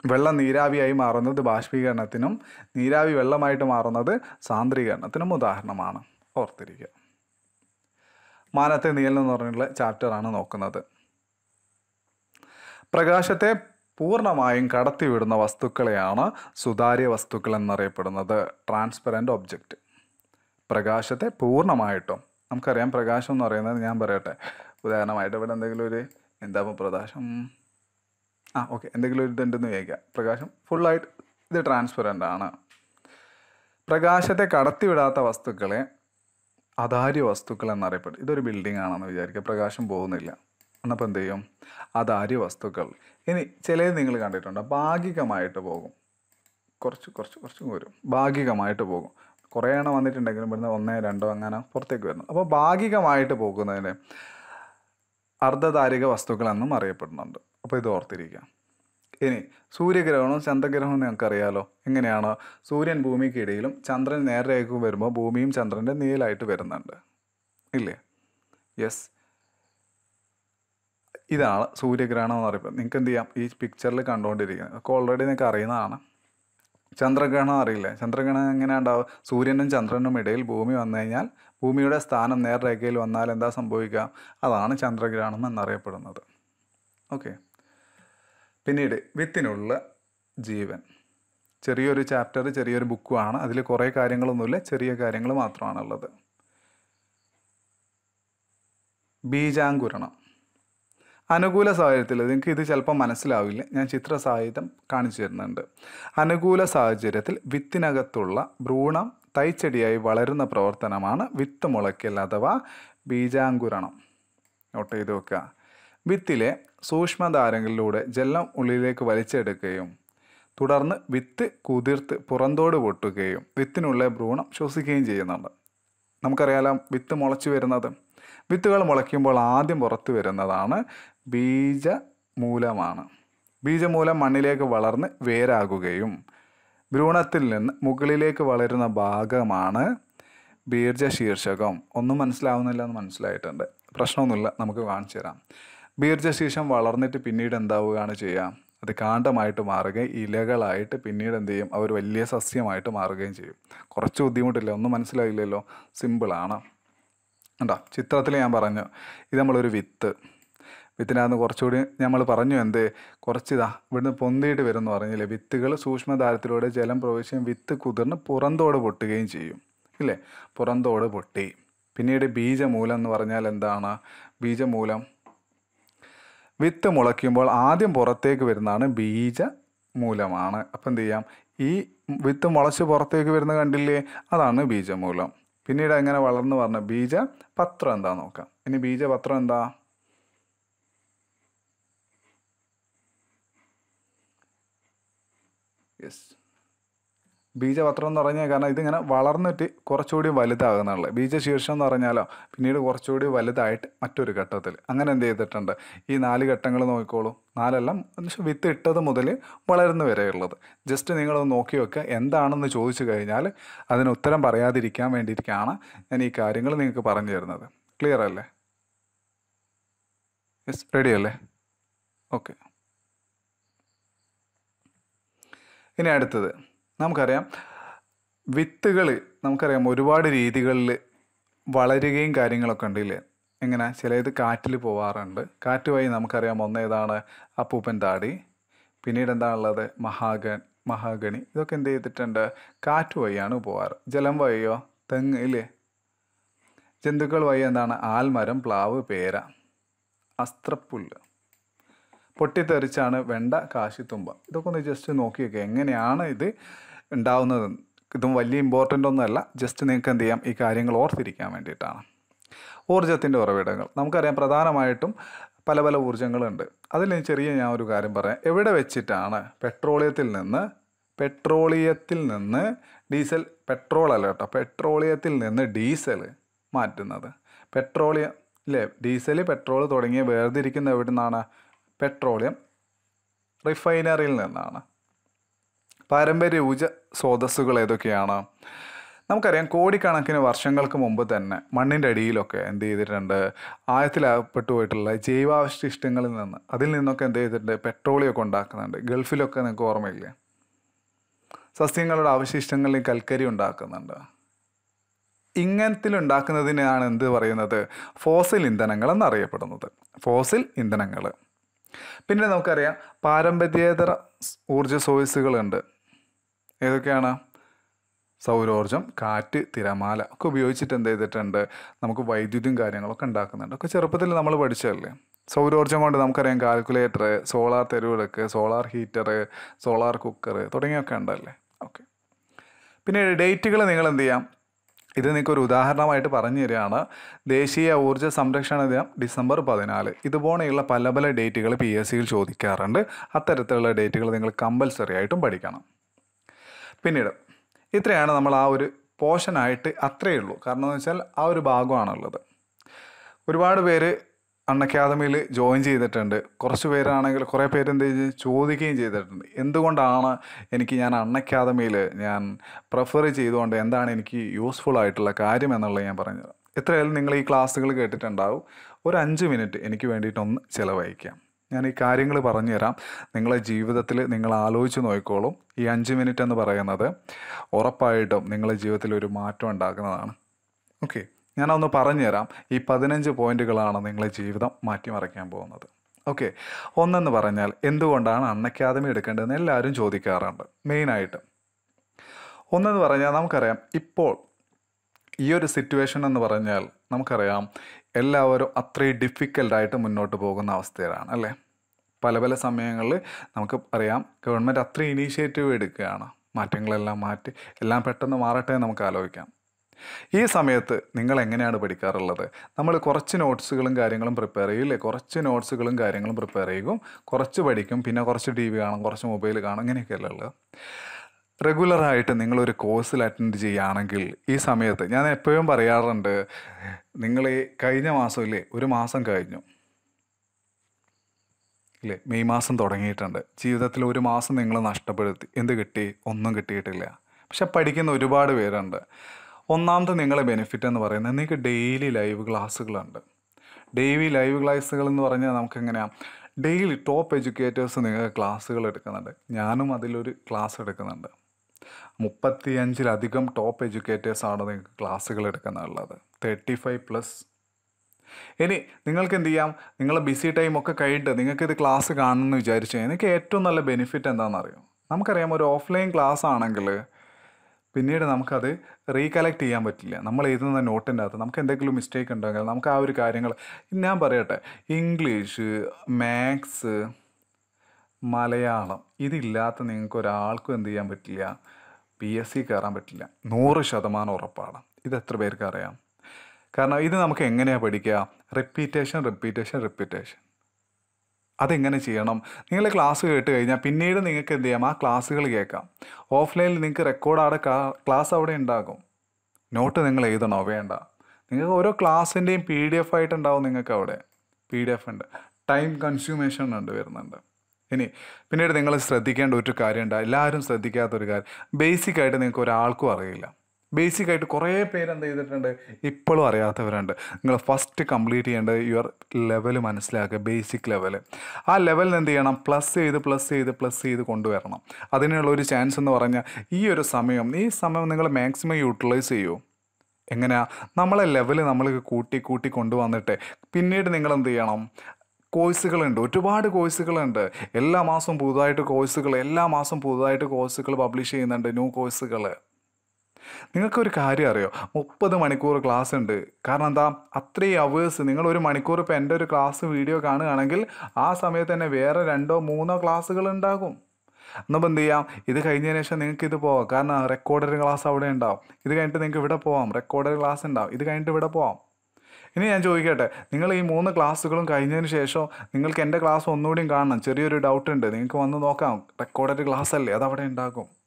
വെള്ളം നീരാവിയായി മാറുന്നത് ബാഷ്പീകരണത്തിനും നീരാവി വെള്ളമായിട്ട് മാറുന്നത് സാന്ദ്രീകരണത്തിനും ഉദാഹരണമാണ്. ഓർത്തിരിക്കുക. മാനത്തെ നീലം എന്ന് പറഞ്ഞിട്ടുള്ള ചാപ്റ്ററാണ് നോക്കുന്നത്. പ്രകാശത്തെ പൂർണമായും കടത്തിവിടുന്ന വസ്തുക്കളെയാണ് സുതാര്യ വസ്തുക്കൾ എന്നറിയപ്പെടുന്നത്. ട്രാൻസ്പെറന്റ് ഒബ്ജക്റ്റ് പ്രകാശത്തെ പൂർണമായിട്ടും. നമുക്കറിയാം പ്രകാശം എന്ന് പറയുന്നത് ഞാൻ പറയട്ടെ. ഉദാഹരണമായിട്ട് ഇവിടെ എന്തെങ്കിലും ഒരു എന്താ പ്രകാശം? ആ ഓക്കെ എന്തെങ്കിലും ഒരു ഇതുണ്ടെന്ന് വിചാരിക്കുക. പ്രകാശം ഫുള്ളായിട്ട് ഇത് ട്രാൻസ്പെറന്റ് ആണ്. പ്രകാശത്തെ കടത്തിവിടാത്ത വസ്തുക്കളെ അതാര്യ വസ്തുക്കൾ എന്നറിയപ്പെടും. ഇതൊരു ബിൽഡിംഗ് ആണെന്ന് വിചാരിക്കുക. പ്രകാശം പോകുന്നില്ല. എന്നപ്പോൾ എന്ത് ചെയ്യും? അതാര്യ വസ്തുക്കൾ. ഇനി ചിലത് നിങ്ങൾ കണ്ടിട്ടുണ്ട്. ഭാഗികമായിട്ട് പോകും. കുറച്ച് കുറച്ച് കുറച്ച് വരും. ഭാഗികമായിട്ട് പോകും. കുറേ എണ്ണം വന്നിട്ടുണ്ടെങ്കിലും ഇവിടുന്ന് ഒന്നേ രണ്ടോ അങ്ങനെ പുറത്തേക്ക് വരുന്നു. അപ്പോൾ ഭാഗികമായിട്ട് പോകുന്നതിന് അർദ്ധധാരിക വസ്തുക്കളെന്നും അറിയപ്പെടുന്നുണ്ട്. അപ്പോൾ ഇത് ഓർത്തിരിക്കുക. ഇനി സൂര്യഗ്രഹണവും ചന്ദ്രഗ്രഹണവും നിങ്ങൾക്കറിയാലോ? എങ്ങനെയാണ്? സൂര്യൻ ഭൂമിക്കിടയിലും ചന്ദ്രൻ നേരെയൊക്കെ വരുമ്പോൾ ഭൂമിയും ചന്ദ്രന്റെ നീലായിട്ട് വരുന്നുണ്ട്. ഇല്ലേ? യെസ് ഇതാണ് സൂര്യഗ്രഹണം എന്ന് പറയുമ്പോൾ നിങ്ങൾക്ക് എന്ത് ചെയ്യാം? ഈ പിക്ചറിൽ കണ്ടുകൊണ്ടിരിക്കുന്നത് ഒക്കെ ഓൾറെഡി നിങ്ങൾക്ക് അറിയുന്നതാണ്. ചന്ദ്രഗ്രഹണം അറിയില്ലേ? ചന്ദ്രഗ്രഹണം എങ്ങനെ ഉണ്ടാവും? സൂര്യനും ചന്ദ്രനും ഇടയിൽ ഭൂമി വന്നു കഴിഞ്ഞാൽ ഭൂമിയുടെ സ്ഥാനം നേർരേഖയിൽ വന്നാൽ എന്താ സംഭവിക്കുക അതാണ് ചന്ദ്രഗ്രഹണം എന്നറിയപ്പെടുന്നത്. ഓക്കെ പിന്നീട് വിത്തിനുള്ള ജീവൻ. ചെറിയൊരു ചാപ്റ്റർ ചെറിയൊരു ബുക്കുമാണ് അതിൽ കുറേ കാര്യങ്ങളൊന്നുമില്ല. ചെറിയ കാര്യങ്ങൾ മാത്രമാണുള്ളത്. ബീജാങ്കുരണം. അനുകൂല സാഹചര്യത്തിൽ നിങ്ങൾക്ക് ഇത് ചിലപ്പോൾ മനസ്സിലാവില്ല ഞാൻ ചിത്ര സാഹിത്യം കാണിച്ചു തരുന്നുണ്ട്. അനുകൂല സാഹചര്യത്തിൽ വിത്തിനകത്തുള്ള ഭ്രൂണം തൈച്ചെടിയായി വളരുന്ന പ്രവർത്തനമാണ് വിത്ത് മുളയ്ക്കൽ അഥവാ ബീജാങ്കുരണം. നോട്ട് ചെയ്ത് വെക്കുക. വിത്തിലെ സൂക്ഷ്മധാരങ്ങളിലൂടെ ജലം ഉള്ളിലേക്ക് വലിച്ചെടുക്കുകയും തുടർന്ന് വിത്ത് കുതിർത്ത് പുറന്തോട് പൊട്ടുകയും വിത്തിനുള്ള ഭ്രൂണം ശ്വസിക്കുകയും ചെയ്യുന്നുണ്ട്. നമുക്കറിയാലോ വിത്ത് മുളച്ചു വരുന്നത്. വിത്തുകൾ മുളയ്ക്കുമ്പോൾ ആദ്യം പുറത്തു വരുന്നതാണ് ബീജമൂലമാണ്. ബീജമൂലം മണ്ണിലേക്ക് വളർന്ന് വേരാകുകയും ഭ്രൂണത്തിൽ നിന്ന് മുകളിലേക്ക് വളരുന്ന ഭാഗമാണ് ബീർജശീർഷകം. ഒന്നും മനസ്സിലാവുന്നില്ല എന്ന് മനസ്സിലായിട്ടുണ്ട്. പ്രശ്നമൊന്നുമില്ല നമുക്ക് കാണിച്ചു തരാം. ബീർജശീർഷം വളർന്നിട്ട് പിന്നീട് എന്താവുകയാണ് ചെയ്യാം? അത് കാണ്ഡമായിട്ട് മാറുകയും ഇലകളായിട്ട് പിന്നീട് എന്ത് ചെയ്യും? അവർ വലിയ സസ്യമായിട്ട് മാറുകയും ചെയ്യും. കുറച്ച് ബുദ്ധിമുട്ടില്ല ഒന്നും മനസ്സിലായില്ലല്ലോ. സിമ്പിളാണ്. ഉണ്ടോ? ചിത്രത്തിൽ ഞാൻ പറഞ്ഞു ഇത് നമ്മളൊരു വിത്ത്. വിത്തിനകത്ത് കുറച്ചുകൂടി നമ്മൾ പറഞ്ഞു എന്ത്? കുറച്ചിതാ ഇവിടുന്ന് പൊന്തിയിട്ട് വരും എന്ന് പറഞ്ഞില്ലേ? വിത്തുകൾ സൂക്ഷ്മധാരത്തിലൂടെ ജലം പ്രവേശിക്കുകയും വിത്ത് കുതിർന്ന് പുറന്തോട് പൊട്ടുകയും ചെയ്യും. ഇല്ലേ? പുറന്തോട് പൊട്ടി. പിന്നീട് ബീജമൂലം എന്ന് പറഞ്ഞാൽ എന്താണ്? ബീജമൂലം. വിത്ത് മുളയ്ക്കുമ്പോൾ ആദ്യം പുറത്തേക്ക് വരുന്നതാണ് ബീജ മൂലമാണ് അപ്പം എന്ത് ചെയ്യാം? ഈ വിത്ത് മുളച്ച് പുറത്തേക്ക് വരുന്ന കണ്ടില്ലേ? അതാണ് ബീജമൂലം. പിന്നീട് എങ്ങനെ വളർന്നു പറഞ്ഞ ബീജ പത്രം എന്താ നോക്കാം. ഇനി ബീജപത്രം എന്താ? യെസ് ബീജപത്രം എന്ന് പറഞ്ഞാൽ കാരണം ഇതിങ്ങനെ വളർന്നിട്ട് കുറച്ചുകൂടി വലുതാകുന്നുള്ള. ബീജശീർഷം എന്ന് പറഞ്ഞാലോ പിന്നീട് കുറച്ചുകൂടി വലുതായിട്ട് മറ്റൊരു ഘട്ടത്തിൽ. അങ്ങനെ എന്ത് ചെയ്തിട്ടുണ്ട്? ഈ നാല് ഘട്ടങ്ങൾ നോക്കിക്കോളൂ. നാലെല്ലാം വിത്ത് ഇട്ടത് മുതൽ വളരുന്ന വരെയുള്ളത്. ജസ്റ്റ് നിങ്ങളൊന്ന് നോക്കി വെക്കുക. എന്താണെന്ന് ചോദിച്ചു കഴിഞ്ഞാൽ അതിന് ഉത്തരം പറയാതിരിക്കാൻ വേണ്ടിയിട്ടാണ് ഞാൻ ഈ കാര്യങ്ങൾ നിങ്ങൾക്ക് പറഞ്ഞു തരുന്നത്. ക്ലിയർ അല്ലേ? യെസ് റെഡി അല്ലേ? ഓക്കെ ഇനി അടുത്തത്. നമുക്കറിയാം വിത്തുകൾ നമുക്കറിയാം ഒരുപാട് രീതികളിൽ വളരുകയും കാര്യങ്ങളൊക്കെ ഉണ്ടല്ലേ? എങ്ങനെ ചിലത് കാറ്റിൽ പോവാറുണ്ട്. കാറ്റ് വഴി നമുക്കറിയാം ഒന്ന് ഏതാണ് അപ്പൂപ്പൻ താടി പിന്നീട് എന്താണുള്ളത്? മഹാഗൻ മഹാഗണി. ഇതൊക്കെ എന്ത് ചെയ്തിട്ടുണ്ട്? കാറ്റ് വഴിയാണ് പോവാറ്. ജലം വഴിയോ? തെങ്ങ് ഇല്ലേ? ജന്തുക്കൾ വഴി എന്താണ്? ആൽമരം പ്ലാവ് പേര അസ്ത്രപ്പുല്ല്. പൊട്ടിത്തെറിച്ചാണ് വെണ്ട കാശിത്തുമ്പ. ഇതൊക്കെ ഒന്ന് ജസ്റ്റ് നോക്കിയൊക്കെ. എങ്ങനെയാണ് ഇത് ഉണ്ടാവുന്നത് ഇതും വലിയ ഇമ്പോർട്ടന്റ് ഒന്നുമല്ല. ജസ്റ്റ് നിങ്ങൾക്ക് എന്ത് ചെയ്യാം? ഈ കാര്യങ്ങൾ ഓർത്തിരിക്കാൻ വേണ്ടിയിട്ടാണ്. ഊർജത്തിന്റെ ഉറവിടങ്ങൾ. നമുക്കറിയാം പ്രധാനമായിട്ടും പല പല ഊർജങ്ങളുണ്ട്. അതിൽ ചെറിയ ഞാൻ ഒരു കാര്യം പറയാം. എവിടെ വെച്ചിട്ടാണ് പെട്രോളിയത്തിൽ നിന്ന് പെട്രോളിയത്തിൽ നിന്ന് ഡീസൽ പെട്രോൾ അല്ല കേട്ടോ പെട്രോളിയത്തിൽ നിന്ന് ഡീസൽ മാറ്റുന്നത്. പെട്രോളിയം അല്ലേ ഡീസൽ പെട്രോൾ തുടങ്ങിയ വേർതിരിക്കുന്ന എവിടെ നിന്നാണ് പെട്രോളിയം റിഫൈനറിയിൽ നിന്നാണ്. പാരമ്പര്യ ഊർജ സ്രോതസ്സുകൾ ഏതൊക്കെയാണ്? നമുക്കറിയാം കോടിക്കണക്കിന് വർഷങ്ങൾക്ക് മുമ്പ് തന്നെ മണ്ണിന്റെ അടിയിലൊക്കെ എന്ത് ചെയ്തിട്ടുണ്ട്? ആയത്തിലാകപ്പെട്ടു പോയിട്ടുള്ള ജൈവാവശിഷ്ടങ്ങളിൽ നിന്ന് അതിൽ നിന്നൊക്കെ എന്ത് ചെയ്തിട്ടുണ്ട്? പെട്രോളിയൊക്കെ ഉണ്ടാക്കുന്നുണ്ട്. ഗൾഫിലൊക്കെ നിങ്ങൾക്ക് ഓർമ്മയില്ലേ? സസ്യങ്ങളുടെ അവശിഷ്ടങ്ങളിൽ കൽക്കരി ഉണ്ടാക്കുന്നുണ്ട്. ഇങ്ങനത്തിൽ ഉണ്ടാക്കുന്നതിനാണ് എന്ത് പറയുന്നത്? ഫോസിൽ ഇന്ധനങ്ങൾ എന്നറിയപ്പെടുന്നത്. ഫോസിൽ ഇന്ധനങ്ങൾ. പിന്നെ നമുക്കറിയാം പാരമ്പര്യേതര ഊർജ സ്രോതസ്സുകളുണ്ട്. ഏതൊക്കെയാണ്? സൗരോർജം കാറ്റ് തിരമാല ഒക്കെ ഉപയോഗിച്ചിട്ട് എന്ത് ചെയ്തിട്ടുണ്ട്? നമുക്ക് വൈദ്യുതിയും കാര്യങ്ങളൊക്കെ ഉണ്ടാക്കുന്നുണ്ട്. ഒക്കെ ചെറുപ്പത്തിൽ നമ്മൾ പഠിച്ചതല്ലേ? സൗരോർജം കൊണ്ട് നമുക്കറിയാം കാൽക്കുലേറ്റർ സോളാർ തെരുവിളക്ക് സോളാർ ഹീറ്റർ സോളാർ കുക്കർ തുടങ്ങിയൊക്കെ ഉണ്ടല്ലേ? ഓക്കെ പിന്നെ ഡേറ്റുകൾ നിങ്ങൾ എന്ത് ചെയ്യാം? ഇത് നിങ്ങൾക്ക് ഒരു ഉദാഹരണമായിട്ട് പറഞ്ഞു തരികയാണ്. ദേശീയ ഊർജ സംരക്ഷണ ദിനം ഡിസംബർ പതിനാല്. ഇതുപോലെയുള്ള പല പല ഡേറ്റുകൾ പി എസ് സിയിൽ ചോദിക്കാറുണ്ട്. അത്തരത്തിലുള്ള ഡേറ്റുകൾ നിങ്ങൾ കമ്പൽസറി ആയിട്ടും പഠിക്കണം. പിന്നീട് ഇത്രയാണ് നമ്മൾ ആ ഒരു പോർഷനായിട്ട് അത്രയേ ഉള്ളൂ. കാരണം എന്ന് വെച്ചാൽ ആ ഒരു ഭാഗമാണുള്ളത്. ഒരുപാട് പേര് അൺ അക്കാദമിയിൽ ജോയിൻ ചെയ്തിട്ടുണ്ട്. കുറച്ച് പേരാണെങ്കിൽ കുറേ പേര് എന്ത് ചോദിക്കുകയും ചെയ്തിട്ടുണ്ട്. എന്തുകൊണ്ടാണ് എനിക്ക് ഞാൻ അൺ അക്കാദമിയിൽ ഞാൻ പ്രിഫർ ചെയ്തുകൊണ്ട് എന്താണ് എനിക്ക് യൂസ്ഫുൾ ആയിട്ടുള്ള കാര്യം എന്നുള്ളത് ഞാൻ പറഞ്ഞത് എത്രയായാലും നിങ്ങൾ ഈ ക്ലാസ്സുകൾ കേട്ടിട്ടുണ്ടാവും. ഒരു അഞ്ച് മിനിറ്റ് എനിക്ക് വേണ്ടിയിട്ടൊന്ന് ചിലവഴിക്കാം. ഞാൻ ഈ കാര്യങ്ങൾ പറഞ്ഞു തരാം നിങ്ങളെ ജീവിതത്തിൽ നിങ്ങൾ ആലോചിച്ച് നോക്കിക്കോളും. ഈ അഞ്ച് മിനിറ്റ് എന്ന് പറയുന്നത് ഉറപ്പായിട്ടും നിങ്ങളെ ജീവിതത്തിൽ ഒരു മാറ്റം ഉണ്ടാക്കുന്നതാണ്. ഓക്കെ ഞാനൊന്ന് പറഞ്ഞു തരാം ഈ പതിനഞ്ച് പോയിന്റുകളാണ് നിങ്ങളെ ജീവിതം മാറ്റിമറിക്കാൻ പോകുന്നത്. ഓക്കെ ഒന്നെന്ന് പറഞ്ഞാൽ എന്തുകൊണ്ടാണ് അൺ അക്കാദമി എടുക്കേണ്ടതെന്ന് എല്ലാവരും ചോദിക്കാറുണ്ട്. മെയിനായിട്ട് ഒന്നെന്ന് പറഞ്ഞാൽ നമുക്കറിയാം ഇപ്പോൾ ഈ ഒരു സിറ്റുവേഷൻ എന്ന് പറഞ്ഞാൽ നമുക്കറിയാം എല്ലാവരും അത്രയും ഡിഫിക്കൽട്ടായിട്ട് മുന്നോട്ട് പോകുന്ന അവസ്ഥയിലാണ് അല്ലേ? പല പല സമയങ്ങളിൽ നമുക്ക് അറിയാം ഗവൺമെന്റ് അത്ര ഇനീഷ്യേറ്റീവ് എടുക്കുകയാണ്. മാറ്റങ്ങളെല്ലാം മാറ്റി എല്ലാം പെട്ടെന്ന് മാറട്ടെ നമുക്ക് ആലോചിക്കാം. ഈ സമയത്ത് നിങ്ങൾ എങ്ങനെയാണ് പഠിക്കാറുള്ളത്? നമ്മൾ കുറച്ച് നോട്ട്സുകളും കാര്യങ്ങളും പ്രിപ്പയർ ചെയ്യില്ലേ? കുറച്ച് നോട്ട്സുകളും കാര്യങ്ങളും പ്രിപ്പയർ ചെയ്യും. കുറച്ച് പഠിക്കും. പിന്നെ കുറച്ച് ടി വി കാണും. കുറച്ച് മൊബൈൽ കാണും. ഇങ്ങനെയൊക്കെയല്ലേ ഉള്ളത്? റെഗുലറായിട്ട് നിങ്ങളൊരു കോഴ്സിൽ അറ്റൻഡ് ചെയ്യുകയാണെങ്കിൽ ഈ സമയത്ത് ഞാൻ എപ്പോഴും പറയാറുണ്ട് നിങ്ങൾ ഈ കഴിഞ്ഞ മാസം ഇല്ലേ ഒരു മാസം കഴിഞ്ഞു. ഇല്ലേ മെയ് മാസം തുടങ്ങിയിട്ടുണ്ട്. ജീവിതത്തിൽ ഒരു മാസം നിങ്ങൾ നഷ്ടപ്പെടുത്തി. എന്ത് കിട്ടി? ഒന്നും കിട്ടിയിട്ടില്ല. പക്ഷെ പഠിക്കുന്ന ഒരുപാട് പേരുണ്ട്. ഒന്നാമത്തെ നിങ്ങളെ ബെനിഫിറ്റ് എന്ന് പറയുന്നത് നിങ്ങൾക്ക് ഡെയിലി ലൈവ് ക്ലാസ്സുകളുണ്ട് ഡെയിലി ലൈവ് ക്ലാസ്സുകൾ എന്ന് പറഞ്ഞാൽ നമുക്ക് എങ്ങനെയാണ് ഡെയിലി ടോപ്പ് എഡ്യൂക്കേറ്റേഴ്സ് നിങ്ങൾക്ക് ക്ലാസ്സുകൾ എടുക്കുന്നുണ്ട്. ഞാനും അതിലൊരു ക്ലാസ് എടുക്കുന്നുണ്ട്. മുപ്പത്തിയഞ്ചിലധികം ടോപ്പ് എഡ്യൂക്കേറ്റേഴ്സാണ് നിങ്ങൾക്ക് ക്ലാസ്സുകൾ എടുക്കുന്നുള്ളത് തേർട്ടി ഫൈവ് പ്ലസ് ഇനി നിങ്ങൾക്ക് എന്ത് ചെയ്യാം നിങ്ങൾ ബിസി ടൈം ഒക്കെ കഴിഞ്ഞിട്ട് നിങ്ങൾക്ക് ഇത് ക്ലാസ് കാണണമെന്ന് വിചാരിച്ചു നിങ്ങൾക്ക് ഏറ്റവും നല്ല ബെനിഫിറ്റ് എന്താണെന്ന് അറിയാം നമുക്കറിയാം ഒരു ഓഫ്ലൈൻ ക്ലാസ് ആണെങ്കിൽ പിന്നീട് നമുക്കത് റീകലക്ട് ചെയ്യാൻ പറ്റില്ല. നമ്മൾ എഴുതുന്ന നോട്ടിന്റെ അകത്ത് നമുക്ക് എന്തെങ്കിലും മിസ്റ്റേക്ക് ഉണ്ടെങ്കിൽ നമുക്ക് ആ ഒരു കാര്യങ്ങൾ ഞാൻ പറയട്ടെ. ഇംഗ്ലീഷ് മാത്സ് മലയാളം ഇതില്ലാത്ത നിങ്ങൾക്ക് ഒരാൾക്കും എന്ത് ചെയ്യാൻ പറ്റില്ല? പി എസ് സി കയറാൻ പറ്റില്ല. നൂറ് ശതമാനം ഉറപ്പാണ്. ഇത് എത്ര പേർക്ക് അറിയാം? കാരണം ഇത് നമുക്ക് എങ്ങനെയാണ് പഠിക്കുക? റിപ്പീറ്റേഷൻ റിപ്പീറ്റേഷൻ റിപ്പീറ്റേഷൻ അതെങ്ങനെ ചെയ്യണം? നിങ്ങൾ ക്ലാസ് കേട്ട് കഴിഞ്ഞാൽ പിന്നീട് നിങ്ങൾക്ക് എന്ത് ചെയ്യാം? ആ ക്ലാസ്സുകൾ കേൾക്കാം. ഓഫ്ലൈനിൽ നിങ്ങൾക്ക് റെക്കോർഡ് അവിടെ ക്ലാസ് അവിടെ ഉണ്ടാകും. നോട്ട് നിങ്ങൾ എഴുതണോ? വേണ്ട. നിങ്ങൾക്ക് ഓരോ ക്ലാസ്സിന്റെയും പി ഡി എഫ് ആയിട്ടുണ്ടാവും നിങ്ങൾക്ക് അവിടെ. പി ഡി എഫ് ഉണ്ട്. ടൈം കൺസ്യൂമേഷൻ ഉണ്ട് വരുന്നുണ്ട്. ഇനി പിന്നീട് നിങ്ങൾ ശ്രദ്ധിക്കേണ്ട ഒരു കാര്യമുണ്ട്. എല്ലാവരും ശ്രദ്ധിക്കാത്തൊരു കാര്യം. ബേസിക്കായിട്ട് നിങ്ങൾക്ക് ഒരാൾക്കും അറിയില്ല. ബേസിക് ആയിട്ട് കുറേ പേര് എന്ത് ചെയ്തിട്ടുണ്ട്? ഇപ്പോഴും അറിയാത്തവരുണ്ട്. നിങ്ങൾ ഫസ്റ്റ് കംപ്ലീറ്റ് ചെയ്യേണ്ടത് യുവർ ലെവൽ മനസ്സിലാക്കുക ബേസിക് ലെവൽ ആ ലെവലിൽ എന്ത് ചെയ്യണം? പ്ലസ് ചെയ്ത് പ്ലസ് ചെയ്ത് പ്ലസ് ചെയ്ത് കൊണ്ടുവരണം. അതിനുള്ള ഒരു ചാൻസ് എന്ന് പറഞ്ഞാൽ ഈ ഒരു സമയം ഈ സമയം നിങ്ങൾ മാക്സിമം യൂട്ടിലൈസ് ചെയ്യൂ. എങ്ങനെയാ നമ്മളെ ലെവൽ നമ്മൾ കൂട്ടി കൂട്ടി കൊണ്ടുവന്നിട്ട് പിന്നീട് നിങ്ങൾ എന്ത് ചെയ്യണം? കോഴ്സുകളുണ്ട്. ഒരുപാട് കോഴ്സുകളുണ്ട്. എല്ലാ മാസവും പുതുതായിട്ട് കോഴ്സുകൾ എല്ലാ മാസവും പുതുതായിട്ട് കോഴ്സുകൾ പബ്ലിഷ് ചെയ്യുന്നുണ്ട് ന്യൂ കോഴ്സുകൾ നിങ്ങൾക്കൊരു കാര്യം അറിയോ? മുപ്പത് മണിക്കൂർ ക്ലാസ് ഉണ്ട് കാരണം എന്താ? അത്രയും അവേഴ്സ് നിങ്ങൾ ഒരു മണിക്കൂർ ഇപ്പോൾ എന്റെ ഒരു ക്ലാസ് വീഡിയോ കാണുകയാണെങ്കിൽ ആ സമയത്ത് തന്നെ വേറെ രണ്ടോ മൂന്നോ ക്ലാസ്സുകൾ ഉണ്ടാകും. എന്നപ്പോൾ എന്ത് ചെയ്യാം? ഇത് കഴിഞ്ഞതിന് ശേഷം നിങ്ങൾക്ക് ഇത് പോവാം. കാരണം റെക്കോർഡഡ് ക്ലാസ് അവിടെ ഉണ്ടാവും. ഇത് കഴിഞ്ഞിട്ട് നിങ്ങൾക്ക് ഇവിടെ പോവാം. റെക്കോർഡഡ് ക്ലാസ് ഉണ്ടാവും. ഇത് കഴിഞ്ഞിട്ട് ഇവിടെ പോവാം. ഇനി ഞാൻ ചോദിക്കട്ടെ? നിങ്ങൾ ഈ മൂന്ന് ക്ലാസ്സുകളും കഴിഞ്ഞതിന് ശേഷം നിങ്ങൾക്ക് എന്റെ ക്ലാസ് ഒന്നുകൂടിയും കാണണം. ചെറിയൊരു ഡൗട്ട് ഉണ്ട്. നിങ്ങൾക്ക് വന്ന് നോക്കാം. റെക്കോർഡഡ് ക്ലാസ് അല്ലേ? അത് അവിടെ ഉണ്ടാകും.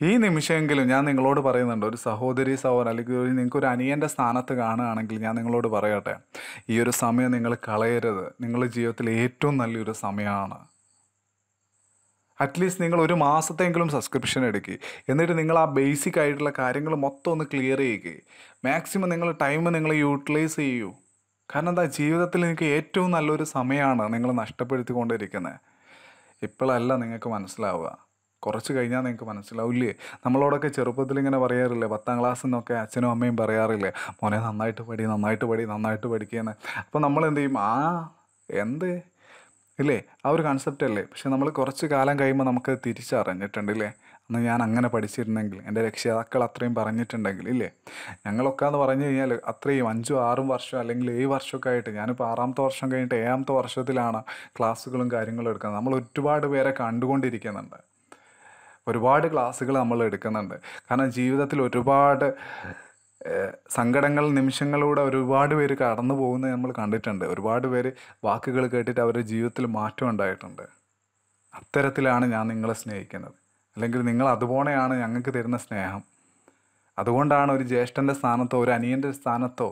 ഈ നിമിഷമെങ്കിലും ഞാൻ നിങ്ങളോട് പറയുന്നുണ്ട് ഒരു സഹോദരി സഹോദരൻ അല്ലെങ്കിൽ ഒരു നിങ്ങൾക്ക് ഒരു അനിയന്റെ സ്ഥാനത്ത് കാണുകയാണെങ്കിൽ ഞാൻ നിങ്ങളോട് പറയട്ടെ ഈ ഒരു സമയം നിങ്ങൾ കളയരുത്. നിങ്ങളുടെ ജീവിതത്തിൽ ഏറ്റവും നല്ലൊരു സമയമാണ്. അറ്റ്ലീസ്റ്റ് നിങ്ങൾ ഒരു മാസത്തെങ്കിലും സബ്സ്ക്രിപ്ഷൻ എടുക്കുക എന്നിട്ട് നിങ്ങൾ ആ ബേസിക് ആയിട്ടുള്ള കാര്യങ്ങൾ മൊത്തം ഒന്ന് ക്ലിയർ ചെയ്യുക മാക്സിമം നിങ്ങൾ ടൈം നിങ്ങൾ യൂട്ടിലൈസ് ചെയ്യൂ. കാരണം എന്താ? ജീവിതത്തിൽ നിങ്ങൾക്ക് ഏറ്റവും നല്ലൊരു സമയമാണ് നിങ്ങൾ നഷ്ടപ്പെടുത്തിക്കൊണ്ടിരിക്കുന്നത് ഇപ്പോഴല്ല നിങ്ങൾക്ക് മനസ്സിലാവുക. കുറച്ച് കഴിഞ്ഞാൽ നിങ്ങൾക്ക് മനസ്സിലാവില്ലേ? നമ്മളോടൊക്കെ ചെറുപ്പത്തിൽ ഇങ്ങനെ പറയാറില്ലേ പത്താം ക്ലാസ് എന്നൊക്കെ അച്ഛനും അമ്മയും പറയാറില്ലേ മോനെ നന്നായിട്ട് പഠി നന്നായിട്ട് പഠി നന്നായിട്ട് പഠിക്കുകയെന്ന് അപ്പോൾ നമ്മൾ എന്ത് ചെയ്യും ആ എന്ത്? ഇല്ലേ? ആ ഒരു കൺസെപ്റ്റ് അല്ലേ? പക്ഷെ നമ്മൾ കുറച്ച് കാലം കഴിയുമ്പോൾ നമുക്ക് തിരിച്ചറിഞ്ഞിട്ടുണ്ട് ഇല്ലേ? അന്ന് ഞാൻ അങ്ങനെ പഠിച്ചിരുന്നെങ്കിൽ എന്റെ രക്ഷിതാക്കൾ അത്രയും പറഞ്ഞിട്ടുണ്ടെങ്കിൽ ഇല്ലേ? ഞങ്ങളൊക്കെ എന്ന് പറഞ്ഞു കഴിഞ്ഞാൽ അത്രയും അഞ്ചും ആറും വർഷം അല്ലെങ്കിൽ ഏഴ് വർഷമൊക്കെ ആയിട്ട് ഞാനിപ്പോൾ ആറാമത്തെ വർഷം കഴിഞ്ഞിട്ട് ഏഴാമത്തെ വർഷത്തിലാണ് ക്ലാസ്സുകളും കാര്യങ്ങളും എടുക്കുന്നത്. നമ്മൾ ഒരുപാട് പേരെ കണ്ടുകൊണ്ടിരിക്കുന്നുണ്ട്. ഒരുപാട് ക്ലാസ്സുകൾ നമ്മൾ എടുക്കുന്നുണ്ട്. കാരണം ജീവിതത്തിൽ ഒരുപാട് സങ്കടങ്ങൾ നിമിഷങ്ങളിലൂടെ ഒരുപാട് പേര് കടന്നു പോകുന്നത് നമ്മൾ കണ്ടിട്ടുണ്ട്. ഒരുപാട് പേര് വാക്കുകൾ കേട്ടിട്ട് അവരുടെ ജീവിതത്തിൽ മാറ്റം ഉണ്ടായിട്ടുണ്ട്. അത്തരത്തിലാണ് ഞാൻ നിങ്ങളെ സ്നേഹിക്കുന്നത്. അല്ലെങ്കിൽ നിങ്ങൾ അതുപോലെയാണ് ഞങ്ങൾക്ക് തരുന്ന സ്നേഹം. അതുകൊണ്ടാണ് ഒരു ജ്യേഷ്ഠന്റെ സ്ഥാനത്തോ ഒരു അനിയന്റെ സ്ഥാനത്തോ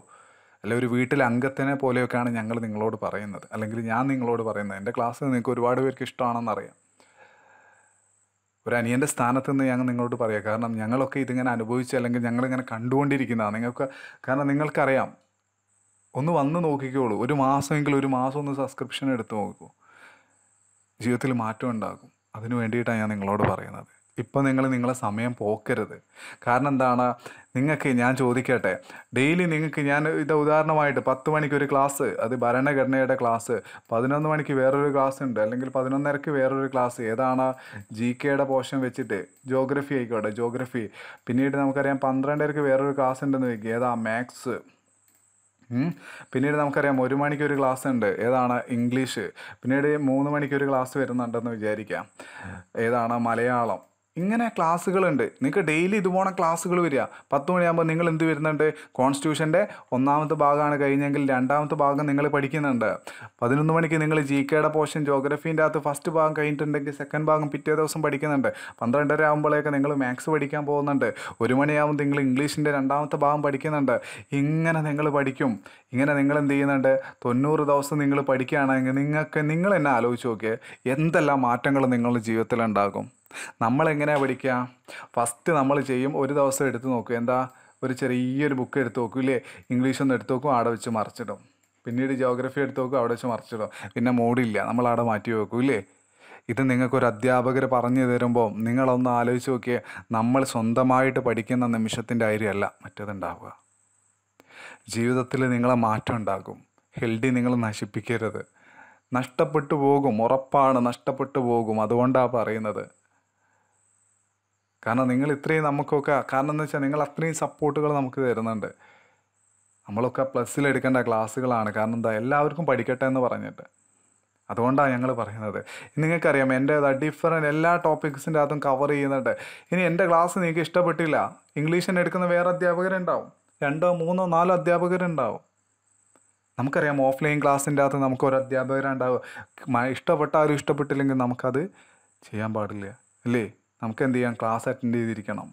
അല്ലെ ഒരു വീട്ടിലെ അംഗത്തിനെ പോലെയൊക്കെയാണ് ഞങ്ങൾ നിങ്ങളോട് പറയുന്നത്. അല്ലെങ്കിൽ ഞാൻ നിങ്ങളോട് പറയുന്നത്. എന്റെ ക്ലാസ് നിങ്ങൾക്ക് ഒരുപാട് പേർക്ക് ഇഷ്ടമാണെന്നറിയാം. ഒരു അനിയന്റെ സ്ഥാനത്ത് നിന്ന് ഞങ്ങൾ നിങ്ങളോട് പറയാം. കാരണം ഞങ്ങളൊക്കെ ഇതിങ്ങനെ അനുഭവിച്ച് അല്ലെങ്കിൽ ഞങ്ങളിങ്ങനെ കണ്ടുകൊണ്ടിരിക്കുന്നതാണ്. നിങ്ങൾക്ക് കാരണം നിങ്ങൾക്കറിയാം. ഒന്ന് വന്ന് നോക്കിക്കോളൂ. ഒരു മാസമെങ്കിലും ഒരു മാസം ഒന്ന് സബ്സ്ക്രിപ്ഷൻ എടുത്ത് നോക്കൂ. ജീവിതത്തിൽ മാറ്റം ഉണ്ടാകും. അതിനു വേണ്ടിയിട്ടാണ് ഞാൻ നിങ്ങളോട് പറയുന്നത്. ഇപ്പം നിങ്ങൾ നിങ്ങളെ സമയം പോക്കരുത്. കാരണം എന്താണ്? നിങ്ങൾക്ക് ഞാൻ ചോദിക്കട്ടെ. ഡെയിലി നിങ്ങൾക്ക് ഞാൻ ഇത് ഉദാഹരണമായിട്ട് പത്ത് മണിക്ക് ഒരു ക്ലാസ് അത് ഭരണഘടനയുടെ ക്ലാസ് പതിനൊന്ന് മണിക്ക് വേറൊരു ക്ലാസ് ഉണ്ട്. അല്ലെങ്കിൽ പതിനൊന്നരക്ക് വേറൊരു ക്ലാസ് ഏതാണ്? ജി കെയുടെ പോർഷൻ വെച്ചിട്ട് ജോഗ്രഫി ആയിക്കോട്ടെ ജോഗ്രഫി പിന്നീട് നമുക്കറിയാം പന്ത്രണ്ടരക്ക് വേറൊരു ക്ലാസ് ഉണ്ടെന്ന് വയ്ക്കുക ഏതാ? മാത്സ് പിന്നീട് നമുക്കറിയാം ഒരു മണിക്ക് ഒരു ക്ലാസ് ഉണ്ട്. ഏതാണ്? ഇംഗ്ലീഷ് പിന്നീട് മൂന്ന് മണിക്ക് ഒരു ക്ലാസ് വരുന്നുണ്ടെന്ന് വിചാരിക്കാം. ഏതാണ്? മലയാളം. ഇങ്ങനെ ക്ലാസ്സുകളുണ്ട്. നിങ്ങൾക്ക് ഡെയിലി ഇതുപോലെ ക്ലാസ്സുകൾ വരിക. പത്ത് മണിയാകുമ്പോൾ നിങ്ങൾ എന്ത് വരുന്നുണ്ട്? കോൺസ്റ്റിറ്റ്യൂഷന്റെ ഒന്നാമത്തെ ഭാഗമാണ് കഴിഞ്ഞെങ്കിൽ രണ്ടാമത്തെ ഭാഗം നിങ്ങൾ പഠിക്കുന്നുണ്ട്. പതിനൊന്ന് മണിക്ക് നിങ്ങൾ ജി കെയുടെ പോർഷൻ ജോഗ്രഫീന്റെ അകത്ത് ഫസ്റ്റ് ഭാഗം കഴിഞ്ഞിട്ടുണ്ടെങ്കിൽ സെക്കൻഡ് ഭാഗം പിറ്റേ ദിവസം പഠിക്കുന്നുണ്ട്. പന്ത്രണ്ടര ആകുമ്പോഴേക്ക് നിങ്ങൾ മാത്സ് പഠിക്കാൻ പോകുന്നുണ്ട്. ഒരു മണിയാകുമ്പോൾ നിങ്ങൾ ഇംഗ്ലീഷിന്റെ രണ്ടാമത്തെ ഭാഗം പഠിക്കുന്നുണ്ട്. ഇങ്ങനെ നിങ്ങൾ പഠിക്കും. ഇങ്ങനെ നിങ്ങൾ എന്ത് ചെയ്യുന്നുണ്ട്? തൊണ്ണൂറ് ദിവസം നിങ്ങൾ പഠിക്കുകയാണെങ്കിൽ നിങ്ങൾക്ക് നിങ്ങൾ എന്നെ ആലോചിച്ച് നോക്കിയാൽ എന്തെല്ലാം മാറ്റങ്ങൾ നിങ്ങളുടെ ജീവിതത്തിൽ ഉണ്ടാകും? നമ്മൾ എങ്ങനെയാണ് പഠിക്കുക ഫസ്റ്റ് നമ്മൾ ചെയ്യും ഒരു ദിവസം എടുത്ത് നോക്കും. എന്താ? ഒരു ചെറിയൊരു ബുക്ക് എടുത്ത് നോക്കും ഇല്ലേ? ഇംഗ്ലീഷ് ഒന്ന് എടുത്ത് നോക്കും അവിടെ വെച്ച് മറിച്ചിടും. പിന്നീട് ജോഗ്രഫി എടുത്ത് നോക്കും അവിടെ വെച്ച് മറിച്ചിടും. പിന്നെ മൂടില്ല നമ്മൾ അവിടെ മാറ്റി വെക്കും ഇല്ലേ? ഇത് നിങ്ങൾക്കൊരു അധ്യാപകർ പറഞ്ഞു തരുമ്പോൾ നിങ്ങളൊന്ന് ആലോചിച്ച് നോക്കിയേ നമ്മൾ സ്വന്തമായിട്ട് പഠിക്കുന്ന നിമിഷത്തിന്റെ കാര്യമല്ല മറ്റേതുണ്ടാവുക ജീവിതത്തിൽ നിങ്ങളെ മാറ്റം ഉണ്ടാകും. ഹെൽഡി നിങ്ങൾ നശിപ്പിക്കരുത്. നഷ്ടപ്പെട്ടു പോകും ഉറപ്പാണ് നഷ്ടപ്പെട്ടു പോകും. അതുകൊണ്ടാണ് പറയുന്നത്. കാരണം നിങ്ങൾ ഇത്രയും നമുക്കൊക്കെ കാരണം എന്ന് വെച്ചാൽ നിങ്ങൾ അത്രയും സപ്പോർട്ടുകൾ നമുക്ക് തരുന്നുണ്ട്. നമ്മളൊക്കെ പ്ലസ്സിൽ എടുക്കേണ്ട ക്ലാസ്സുകളാണ് കാരണം എന്താ എല്ലാവർക്കും പഠിക്കട്ടെ എന്ന് പറഞ്ഞിട്ട്. അതുകൊണ്ടാണ് ഞങ്ങൾ പറയുന്നത്. നിങ്ങൾക്കറിയാം എന്റെ ഡിഫറെന്റ് എല്ലാ ടോപ്പിക്സിന്റെ അകത്തും കവർ ചെയ്യുന്നുണ്ട്. ഇനി എന്റെ ക്ലാസ് നിങ്ങൾക്ക് ഇഷ്ടപ്പെട്ടില്ല ഇംഗ്ലീഷിന് എടുക്കുന്ന വേറെ അധ്യാപകരുണ്ടാവും. രണ്ടോ മൂന്നോ നാലോ അധ്യാപകരുണ്ടാവും. നമുക്കറിയാം ഓഫ്ലൈൻ ക്ലാസ്സിന്റെ അകത്ത് നമുക്ക് ഒരു അധ്യാപകരുണ്ടാവും ഇഷ്ടപ്പെട്ട ഇഷ്ടപ്പെട്ടാലും ഇഷ്ടപ്പെട്ടില്ലെങ്കിൽ നമുക്കത് ചെയ്യാൻ പാടില്ല. അല്ലേ? നമുക്ക് എന്ത് ചെയ്യാം? ക്ലാസ് അറ്റൻഡ് ചെയ്തിരിക്കണം.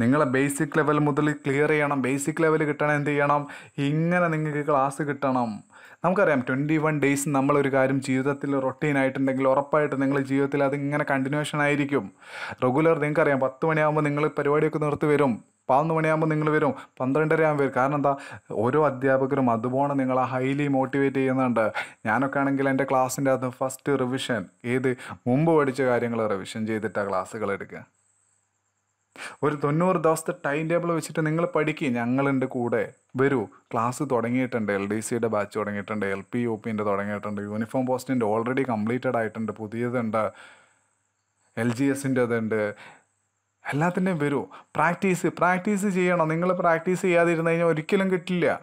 നിങ്ങളെ ബേസിക് ലെവൽ മുതൽ ക്ലിയർ ചെയ്യണം. ബേസിക് ലെവൽ കിട്ടണം എന്ത് ചെയ്യണം? ഇങ്ങനെ നിങ്ങൾക്ക് ക്ലാസ് കിട്ടണം. നമുക്കറിയാം ട്വന്റി വൺ ഡേയ്സ് നമ്മളൊരു കാര്യം ജീവിതത്തിൽ റൊട്ടീൻ ആയിട്ടുണ്ടെങ്കിൽ ഉറപ്പായിട്ട് നിങ്ങളുടെ ജീവിതത്തിൽ അത് ഇങ്ങനെ കണ്ടിന്യൂഷൻ ആയിരിക്കും. റെഗുലർ നിങ്ങൾക്കറിയാം പത്ത് മണിയാകുമ്പോൾ നിങ്ങൾ പരിപാടിയൊക്കെ നിർത്തി വരും പതിനൊന്ന് മണിയാകുമ്പോൾ നിങ്ങൾ വരും. പന്ത്രണ്ടര ആകുമ്പോൾ വരും. കാരണം എന്താ? ഓരോ അധ്യാപകരും അതുപോലെ നിങ്ങളെ ഹൈലി മോട്ടിവേറ്റ് ചെയ്യുന്നുണ്ട്. ഞാനൊക്കെ ആണെങ്കിൽ എന്റെ ക്ലാസ്സിന്റെ അകത്ത് ഫസ്റ്റ് റിവിഷൻ ഏത് മുമ്പ് പഠിച്ച കാര്യങ്ങൾ റിവിഷൻ ചെയ്തിട്ടാണ് ക്ലാസ്സുകൾ എടുക്കുക. ഒരു തൊണ്ണൂറ് ദിവസത്തെ ടൈം ടേബിൾ വെച്ചിട്ട് നിങ്ങൾ പഠിക്കുക ഞങ്ങളുണ്ട് കൂടെ. വരൂ. ക്ലാസ് തുടങ്ങിയിട്ടുണ്ട്. എൽ ഡി സിയുടെ ബാച്ച് തുടങ്ങിയിട്ടുണ്ട്. എൽ പി യു പിന്റെ തുടങ്ങിയിട്ടുണ്ട്. യൂണിഫോം പോസ്റ്റിന്റെ ഓൾറെഡി കംപ്ലീറ്റഡ് ആയിട്ടുണ്ട്. പുതിയതുണ്ട്. എൽ ജി എസിന്റെ അതുണ്ട് എല്ലാത്തിന്റെയും വരൂ. പ്രാക്ടീസ് പ്രാക്ടീസ് ചെയ്യണം. നിങ്ങൾ പ്രാക്ടീസ് ചെയ്യാതിരുന്ന് കഴിഞ്ഞാൽ ഒരിക്കലും കിട്ടില്ല.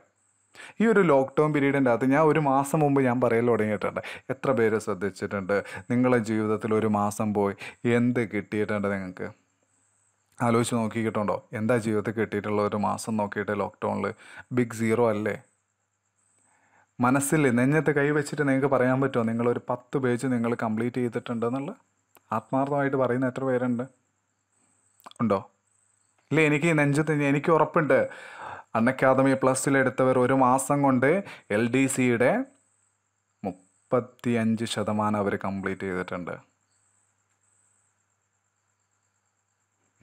ഈ ഒരു ലോക്ക്ഡൗൺ പീരീഡിന്റെ അകത്ത് ഞാൻ ഒരു മാസം മുമ്പ് ഞാൻ പറയൽ തുടങ്ങിയിട്ടുണ്ട്. എത്ര പേര് ശ്രദ്ധിച്ചിട്ടുണ്ട്? നിങ്ങളുടെ ജീവിതത്തിൽ ഒരു മാസം പോയി എന്ത് കിട്ടിയിട്ടുണ്ട് നിങ്ങൾക്ക്? ആലോചിച്ച് നോക്കിയിട്ടുണ്ടോ? എന്താ ജീവിതത്തിൽ കിട്ടിയിട്ടുള്ള ഒരു മാസം നോക്കിയിട്ട് ലോക്ക്ഡൗണിൽ? ബിഗ് സീറോ അല്ലേ? മനസ്സിൽ നെഞ്ഞത്ത് കൈവച്ചിട്ട് നിങ്ങൾക്ക് പറയാൻ പറ്റുമോ? നിങ്ങളൊരു പത്ത് പേജ് നിങ്ങൾ കംപ്ലീറ്റ് ചെയ്തിട്ടുണ്ടെന്നുള്ള? ആത്മാർത്ഥമായിട്ട് പറയുന്ന എത്ര പേരുണ്ട്? ഉണ്ടോ? ഇല്ല എനിക്ക് നെഞ്ചത്ത് എനിക്ക് ഉറപ്പുണ്ട്. അൺ അക്കാദമി പ്ലസ്സിലെടുത്തവർ ഒരു മാസം കൊണ്ട് എൽ ഡി സിയുടെ മുപ്പത്തി അഞ്ച് ശതമാനം അവർ കംപ്ലീറ്റ് ചെയ്തിട്ടുണ്ട്.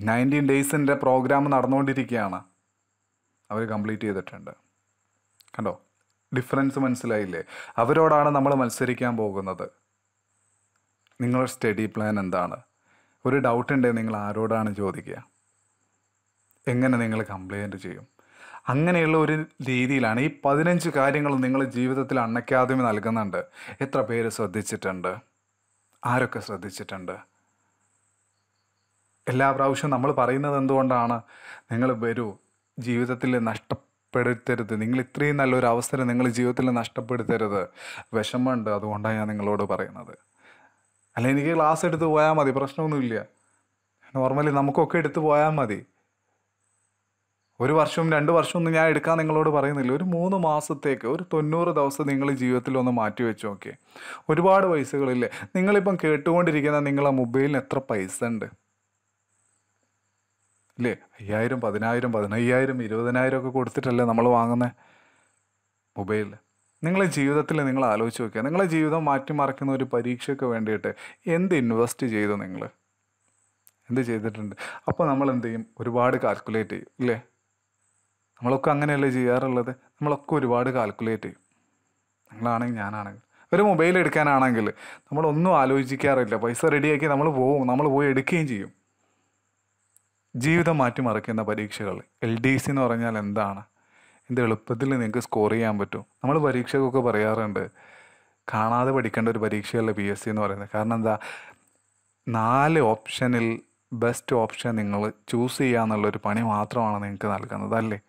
നയന്റീൻ ഡേയ്സിന്റെ പ്രോഗ്രാം നടന്നുകൊണ്ടിരിക്കുകയാണ്. അവർ കംപ്ലീറ്റ് ചെയ്തിട്ടുണ്ട്. കണ്ടോ? ഡിഫറൻസ് മനസ്സിലായില്ലേ? അവരോടാണ് നമ്മൾ മത്സരിക്കാൻ പോകുന്നത്. നിങ്ങളുടെ സ്റ്റഡി പ്ലാൻ എന്താണ്? ഒരു ഡൗട്ട് ഉണ്ടെങ്കിൽ നിങ്ങൾ ആരോടാണ് ചോദിക്കുക? എങ്ങനെ നിങ്ങൾ കംപ്ലൈന്റ് ചെയ്യും? അങ്ങനെയുള്ള ഒരു രീതിയിലാണ് ഈ പതിനഞ്ച് കാര്യങ്ങൾ നിങ്ങൾ ജീവിതത്തിൽ അണ്ണക്കാദമി നൽകുന്നുണ്ട്. എത്ര പേര് ശ്രദ്ധിച്ചിട്ടുണ്ട്? ആരൊക്കെ ശ്രദ്ധിച്ചിട്ടുണ്ട്? എല്ലാ പ്രാവശ്യവും നമ്മൾ പറയുന്നത് എന്തുകൊണ്ടാണ്? നിങ്ങൾ വരൂ ജീവിതത്തിൽ നഷ്ടപ്പെടുത്തരുത്. നിങ്ങൾ ഇത്രയും നല്ലൊരു അവസരം നിങ്ങൾ ജീവിതത്തിൽ നഷ്ടപ്പെടുത്തരുത്. വിഷമമുണ്ട് അതുകൊണ്ടാണ് ഞാൻ നിങ്ങളോട് പറയുന്നത്. അല്ല എനിക്ക് ക്ലാസ് എടുത്ത് പോയാൽ മതി പ്രശ്നമൊന്നുമില്ല. നോർമലി നമുക്കൊക്കെ എടുത്ത് പോയാൽ മതി. ഒരു വർഷവും രണ്ട് വർഷവും ഒന്നും ഞാൻ എടുക്കാൻ നിങ്ങളോട് പറയുന്നില്ല. ഒരു മൂന്ന് മാസത്തേക്ക് ഒരു തൊണ്ണൂറ് ദിവസം നിങ്ങൾ ജീവിതത്തിൽ ഒന്ന് മാറ്റി വെച്ച് നോക്കി ഒരുപാട് പൈസകളില്ലേ? നിങ്ങളിപ്പം കേട്ടുകൊണ്ടിരിക്കുന്ന നിങ്ങളെ മൊബൈലിന് എത്ര പൈസ ഉണ്ട്? ഇല്ലേ? അയ്യായിരം പതിനായിരം പതിനയ്യായിരം ഇരുപതിനായിരം ഒക്കെ കൊടുത്തിട്ടല്ലേ നമ്മൾ വാങ്ങുന്നത് മൊബൈലിൽ നിങ്ങളെ ജീവിതത്തിൽ നിങ്ങൾ ആലോചിച്ച് നോക്കുക നിങ്ങളെ ജീവിതം മാറ്റിമറിക്കുന്ന ഒരു പരീക്ഷയ്ക്ക് വേണ്ടിയിട്ട് എന്ത് ഇൻവെസ്റ്റ് ചെയ്തു നിങ്ങൾ എന്ത് ചെയ്തിട്ടുണ്ട്? അപ്പോൾ നമ്മൾ എന്ത് ചെയ്യും? ഒരുപാട് കാൽക്കുലേറ്റ് ചെയ്യും ഇല്ലേ? നമ്മളൊക്കെ അങ്ങനെയല്ലേ ചെയ്യാറുള്ളത്? നമ്മളൊക്കെ ഒരുപാട് കാൽക്കുലേറ്റ് ചെയ്യും. നിങ്ങളാണെങ്കിൽ ഞാനാണെങ്കിൽ. ഒരു മൊബൈൽ എടുക്കാനാണെങ്കിൽ നമ്മളൊന്നും ആലോചിക്കാറില്ല. പൈസ റെഡിയാക്കി നമ്മൾ പോവും നമ്മൾ പോയി എടുക്കുകയും ചെയ്യും. ജീവിതം മാറ്റിമറിക്കുന്ന പരീക്ഷകൾ എൽ ഡി സി എന്ന് പറഞ്ഞാൽ എന്താണ്? എന്ത് എളുപ്പത്തിൽ നിങ്ങൾക്ക് സ്കോർ ചെയ്യാൻ പറ്റും. നമ്മൾ പരീക്ഷകൊക്കെ പറയാറുണ്ട് കാണാതെ പഠിക്കേണ്ട ഒരു പരീക്ഷയല്ല പി എസ് സി എന്ന് പറയുന്നത്. കാരണം എന്താ നാല് ഓപ്ഷനിൽ ബെസ്റ്റ് ഓപ്ഷൻ നിങ്ങൾ ചൂസ് ചെയ്യുക എന്നുള്ളൊരു പണി മാത്രമാണ് നിങ്ങൾക്ക് നൽകുന്നത് അല്ലേ?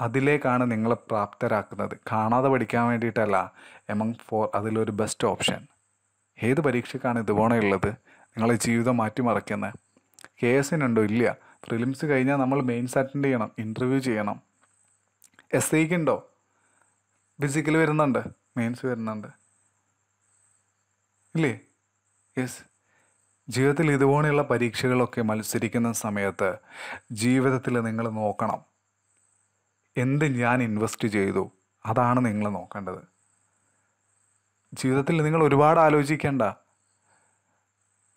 അതിലേക്കാണ് നിങ്ങളെ പ്രാപ്തരാക്കുന്നത്. കാണാതെ പഠിക്കാൻ വേണ്ടിയിട്ടല്ല എമംഗ് ഫോർ അതിലൊരു ബെസ്റ്റ് ഓപ്ഷൻ ഏത് പരീക്ഷയ്ക്കാണ് ഇതുപോലെ ഉള്ളത്? നിങ്ങളെ ജീവിതം മാറ്റിമറിക്കുന്നത് കെ എസിനുണ്ടോ ഇല്ല. പ്രിലിംസ് കഴിഞ്ഞാൽ നമ്മൾ മെയിൻസ് അറ്റൻഡ് ചെയ്യണം ഇന്റർവ്യൂ ചെയ്യണം. എസ് ഐക്ക് ഉണ്ടോ ഫിസിക്കൽ വരുന്നുണ്ട്. മെയിൻസ് വരുന്നുണ്ട്. ഇല്ലേ? യെസ് ജീവിതത്തിൽ ഇതുപോലെയുള്ള പരീക്ഷകളൊക്കെ മത്സരിക്കുന്ന സമയത്ത് ജീവിതത്തിൽ നിങ്ങൾ നോക്കണം. എന്ത് ഞാൻ ഇൻവെസ്റ്റ് ചെയ്തു? അതാണ് നിങ്ങൾ നോക്കേണ്ടത്. ജീവിതത്തിൽ നിങ്ങൾ ഒരുപാട് ആലോചിക്കേണ്ട.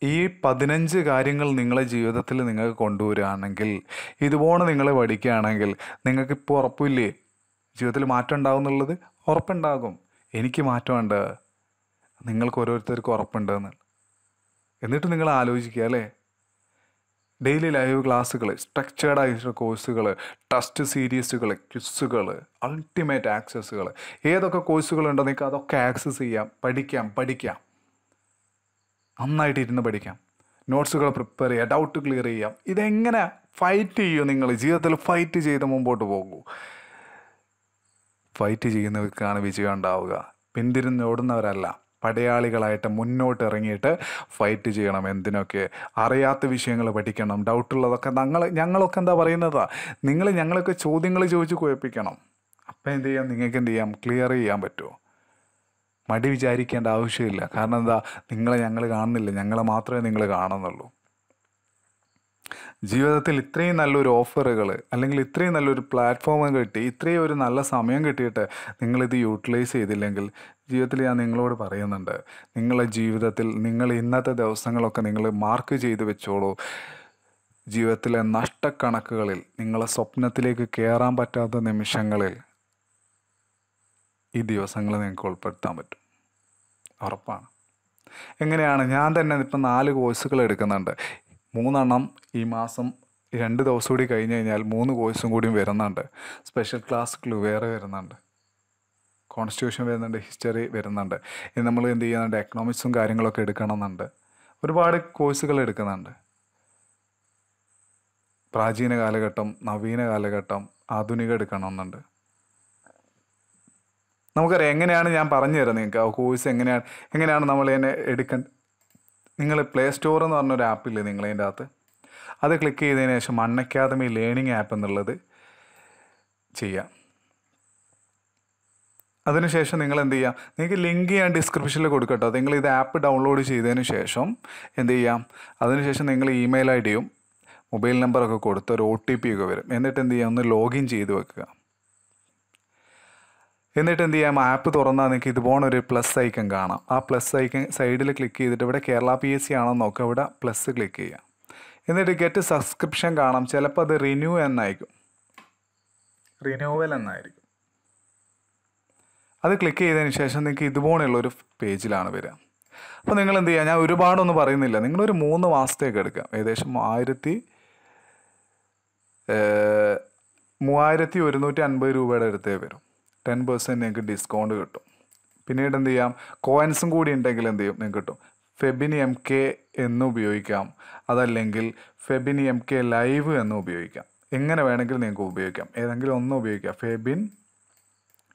ഈ പതിനഞ്ച് കാര്യങ്ങൾ നിങ്ങളെ ജീവിതത്തിൽ നിങ്ങൾക്ക് കൊണ്ടുവരികയാണെങ്കിൽ ഇതുപോലെ നിങ്ങൾ പഠിക്കുകയാണെങ്കിൽ നിങ്ങൾക്ക് ഇപ്പോൾ ഉറപ്പില്ലേ? ജീവിതത്തിൽ മാറ്റം ഉണ്ടാവും എന്നുള്ളത് ഉറപ്പുണ്ടാകും. എനിക്ക് മാറ്റമുണ്ട്. നിങ്ങൾക്ക് ഓരോരുത്തർക്കും ഉറപ്പുണ്ട് എന്ന്. എന്നിട്ട് നിങ്ങൾ ആലോചിക്കുക അല്ലേ? ഡെയിലി ലൈവ് ക്ലാസ്സുകൾ സ്ട്രക്ചേർഡ് ആയിട്ടുള്ള കോഴ്സുകൾ ടെസ്റ്റ് സീരീസുകൾ ക്വിസുകൾ അൾട്ടിമേറ്റ് ആക്സസ്സുകൾ ഏതൊക്കെ കോഴ്സുകളുണ്ടോ നിങ്ങൾക്ക് അതൊക്കെ ആക്സസ് ചെയ്യാം പഠിക്കാം പഠിക്കാം. നന്നായിട്ട് ഇരുന്ന് പഠിക്കാം. നോട്ട്സുകൾ പ്രിപ്പയർ ചെയ്യാം ഡൗട്ട് ക്ലിയർ ചെയ്യാം ഇതെങ്ങനെ ഫൈറ്റ് ചെയ്യൂ നിങ്ങൾ? ജീവിതത്തിൽ ഫൈറ്റ് ചെയ്ത് മുമ്പോട്ട് പോകൂ. ഫൈറ്റ് ചെയ്യുന്നവർക്കാണ് വിജയം ഉണ്ടാവുക. പിന്തിരിഞ്ഞോടുന്നവരല്ല പടയാളികളായിട്ട് മുന്നോട്ട് ഇറങ്ങിയിട്ട് ഫൈറ്റ് ചെയ്യണം എന്തിനൊക്കെ. അറിയാത്ത വിഷയങ്ങൾ പഠിക്കണം. ഡൗട്ടുള്ളതൊക്കെ ഞങ്ങൾ ഞങ്ങളൊക്കെ എന്താ പറയുന്നതാ? നിങ്ങൾ ഞങ്ങളൊക്കെ ചോദ്യങ്ങൾ ചോദിച്ച് കുഴപ്പിക്കണം. അപ്പം എന്ത് ചെയ്യാം? നിങ്ങൾക്ക് എന്ത് ചെയ്യാം? ക്ലിയർ ചെയ്യാൻ പറ്റുമോ? മടി വിചാരിക്കേണ്ട ആവശ്യമില്ല. കാരണം എന്താ? നിങ്ങളെ ഞങ്ങൾ കാണുന്നില്ല. ഞങ്ങളെ മാത്രമേ നിങ്ങൾ കാണുന്നുള്ളൂ. ജീവിതത്തിൽ ഇത്രയും നല്ലൊരു ഓഫറുകൾ അല്ലെങ്കിൽ ഇത്രയും നല്ലൊരു പ്ലാറ്റ്ഫോം കിട്ടി ഇത്രയും ഒരു നല്ല സമയം കിട്ടിയിട്ട് നിങ്ങളിത് യൂട്ടിലൈസ് ചെയ്തില്ലെങ്കിൽ ജീവിതത്തിൽ ഞാൻ നിങ്ങളോട് പറയുന്നുണ്ട് നിങ്ങളുടെ ജീവിതത്തിൽ നിങ്ങൾ ഇന്നത്തെ ദിവസങ്ങളൊക്കെ നിങ്ങൾ മാർക്ക് ചെയ്ത് വെച്ചോളൂ. ജീവിതത്തിലെ നഷ്ടക്കണക്കുകളിൽ നിങ്ങളെ സ്വപ്നത്തിലേക്ക് കയറാൻ പറ്റാത്ത നിമിഷങ്ങളിൽ ഈ ദിവസങ്ങൾ നിങ്ങൾക്ക് ഉൾപ്പെടുത്താൻ പറ്റും. ഉറപ്പാണ്. എങ്ങനെയാണ്? ഞാൻ തന്നെ ഇപ്പം നാല് കോഴ്സുകൾ എടുക്കുന്നുണ്ട്. മൂന്നെണ്ണം ഈ മാസം രണ്ട് ദിവസം കൂടി കഴിഞ്ഞ് കഴിഞ്ഞാൽ മൂന്ന് കോഴ്സും കൂടിയും വരുന്നുണ്ട്. സ്പെഷ്യൽ ക്ലാസ്സുകൾ വേറെ വരുന്നുണ്ട്. കോൺസ്റ്റിറ്റ്യൂഷൻ വരുന്നുണ്ട് ഹിസ്റ്ററി വരുന്നുണ്ട്. ഇനി നമ്മൾ എന്ത് ചെയ്യുന്നുണ്ട്? എക്കണോമിക്സും കാര്യങ്ങളൊക്കെ എടുക്കണമെന്നുണ്ട്. ഒരുപാട് കോഴ്സുകൾ എടുക്കുന്നുണ്ട്. പ്രാചീന കാലഘട്ടം നവീന കാലഘട്ടം ആധുനിക എടുക്കണമെന്നുണ്ട്. നമുക്കറിയാം എങ്ങനെയാണ് ഞാൻ പറഞ്ഞു തരാം നിങ്ങൾക്ക്? ആ കോഴ്സ് എങ്ങനെയാണ് എങ്ങനെയാണ് നമ്മൾ എന്നെ എടുക്കാൻ നിങ്ങൾ പ്ലേ സ്റ്റോർ എന്ന് പറഞ്ഞൊരു ആപ്പില്ലേ നിങ്ങളതിന്റെ അകത്ത്? അത് ക്ലിക്ക് ചെയ്തതിന് ശേഷം അൺ അക്കാദമി ലേണിംഗ് ആപ്പ് എന്നുള്ളത് ചെയ്യാം. അതിനുശേഷം നിങ്ങൾ എന്ത് ചെയ്യാം? നിങ്ങൾക്ക് ലിങ്ക് ഞാൻ ഡിസ്ക്രിപ്ഷനിൽ കൊടുക്കട്ടോ. നിങ്ങൾ ഇത് ആപ്പ് ഡൗൺലോഡ് ചെയ്തതിന് ശേഷം എന്ത് ചെയ്യാം? അതിനുശേഷം നിങ്ങൾ ഇമെയിൽ ഐ ഡിയും മൊബൈൽ നമ്പറൊക്കെ കൊടുത്ത് ഒരു ഒ ടി പി ഒക്കെ വരും. എന്നിട്ട് എന്ത് ചെയ്യാം? ഒന്ന് ലോഗിൻ ചെയ്ത് വെക്കുക. എന്നിട്ട് എന്ത് ചെയ്യാം? ആപ്പ് തുറന്നാൽ നിങ്ങൾക്ക് ഇതുപോലെ ഒരു പ്ലസ് ഐക്കൺ കാണാം. ആ പ്ലസ് ഐക്കൺ സൈഡിൽ ക്ലിക്ക് ചെയ്തിട്ട് ഇവിടെ കേരള പി എസ് സി ആണോ നോക്കുക ഇവിടെ പ്ലസ് ക്ലിക്ക് ചെയ്യാം. എന്നിട്ട് ഗെറ്റ് സബ്സ്ക്രിപ്ഷൻ കാണാം. ചിലപ്പോൾ അത് റിന്യൂ എന്നായിരിക്കും. റിന്യൂവൽ എന്നായിരിക്കും. അത് ക്ലിക്ക് ചെയ്തതിന് ശേഷം നിങ്ങൾക്ക് ഇതുപോലെയുള്ള ഒരു പേജിലാണ് വരിക. അപ്പോൾ നിങ്ങൾ എന്ത് ചെയ്യുക ഞാൻ ഒരുപാടൊന്നും പറയുന്നില്ല. നിങ്ങളൊരു മൂന്ന് മാസത്തേക്ക് എടുക്കാം. ഏകദേശം ആയിരത്തി മൂവായിരത്തി ഒരുന്നൂറ്റി അൻപത് രൂപയുടെ അടുത്തേ വരും. ടെൻ പെർസെന്റ് നിങ്ങൾക്ക് ഡിസ്കൗണ്ട് കിട്ടും. പിന്നീട് എന്ത് ചെയ്യാം? കോയിൻസും കൂടി ഉണ്ടെങ്കിൽ എന്ത് ചെയ്യും? നിങ്ങൾക്ക് കിട്ടും. ഫെബിനി എം കെ എന്ന് ഉപയോഗിക്കാം. അതല്ലെങ്കിൽ ഫെബിനി എം കെ ലൈവ് എന്ന് ഉപയോഗിക്കാം. എങ്ങനെ വേണമെങ്കിൽ നിങ്ങൾക്ക് ഉപയോഗിക്കാം. ഏതെങ്കിലും ഒന്ന് ഉപയോഗിക്കാം. ഫെബിൻ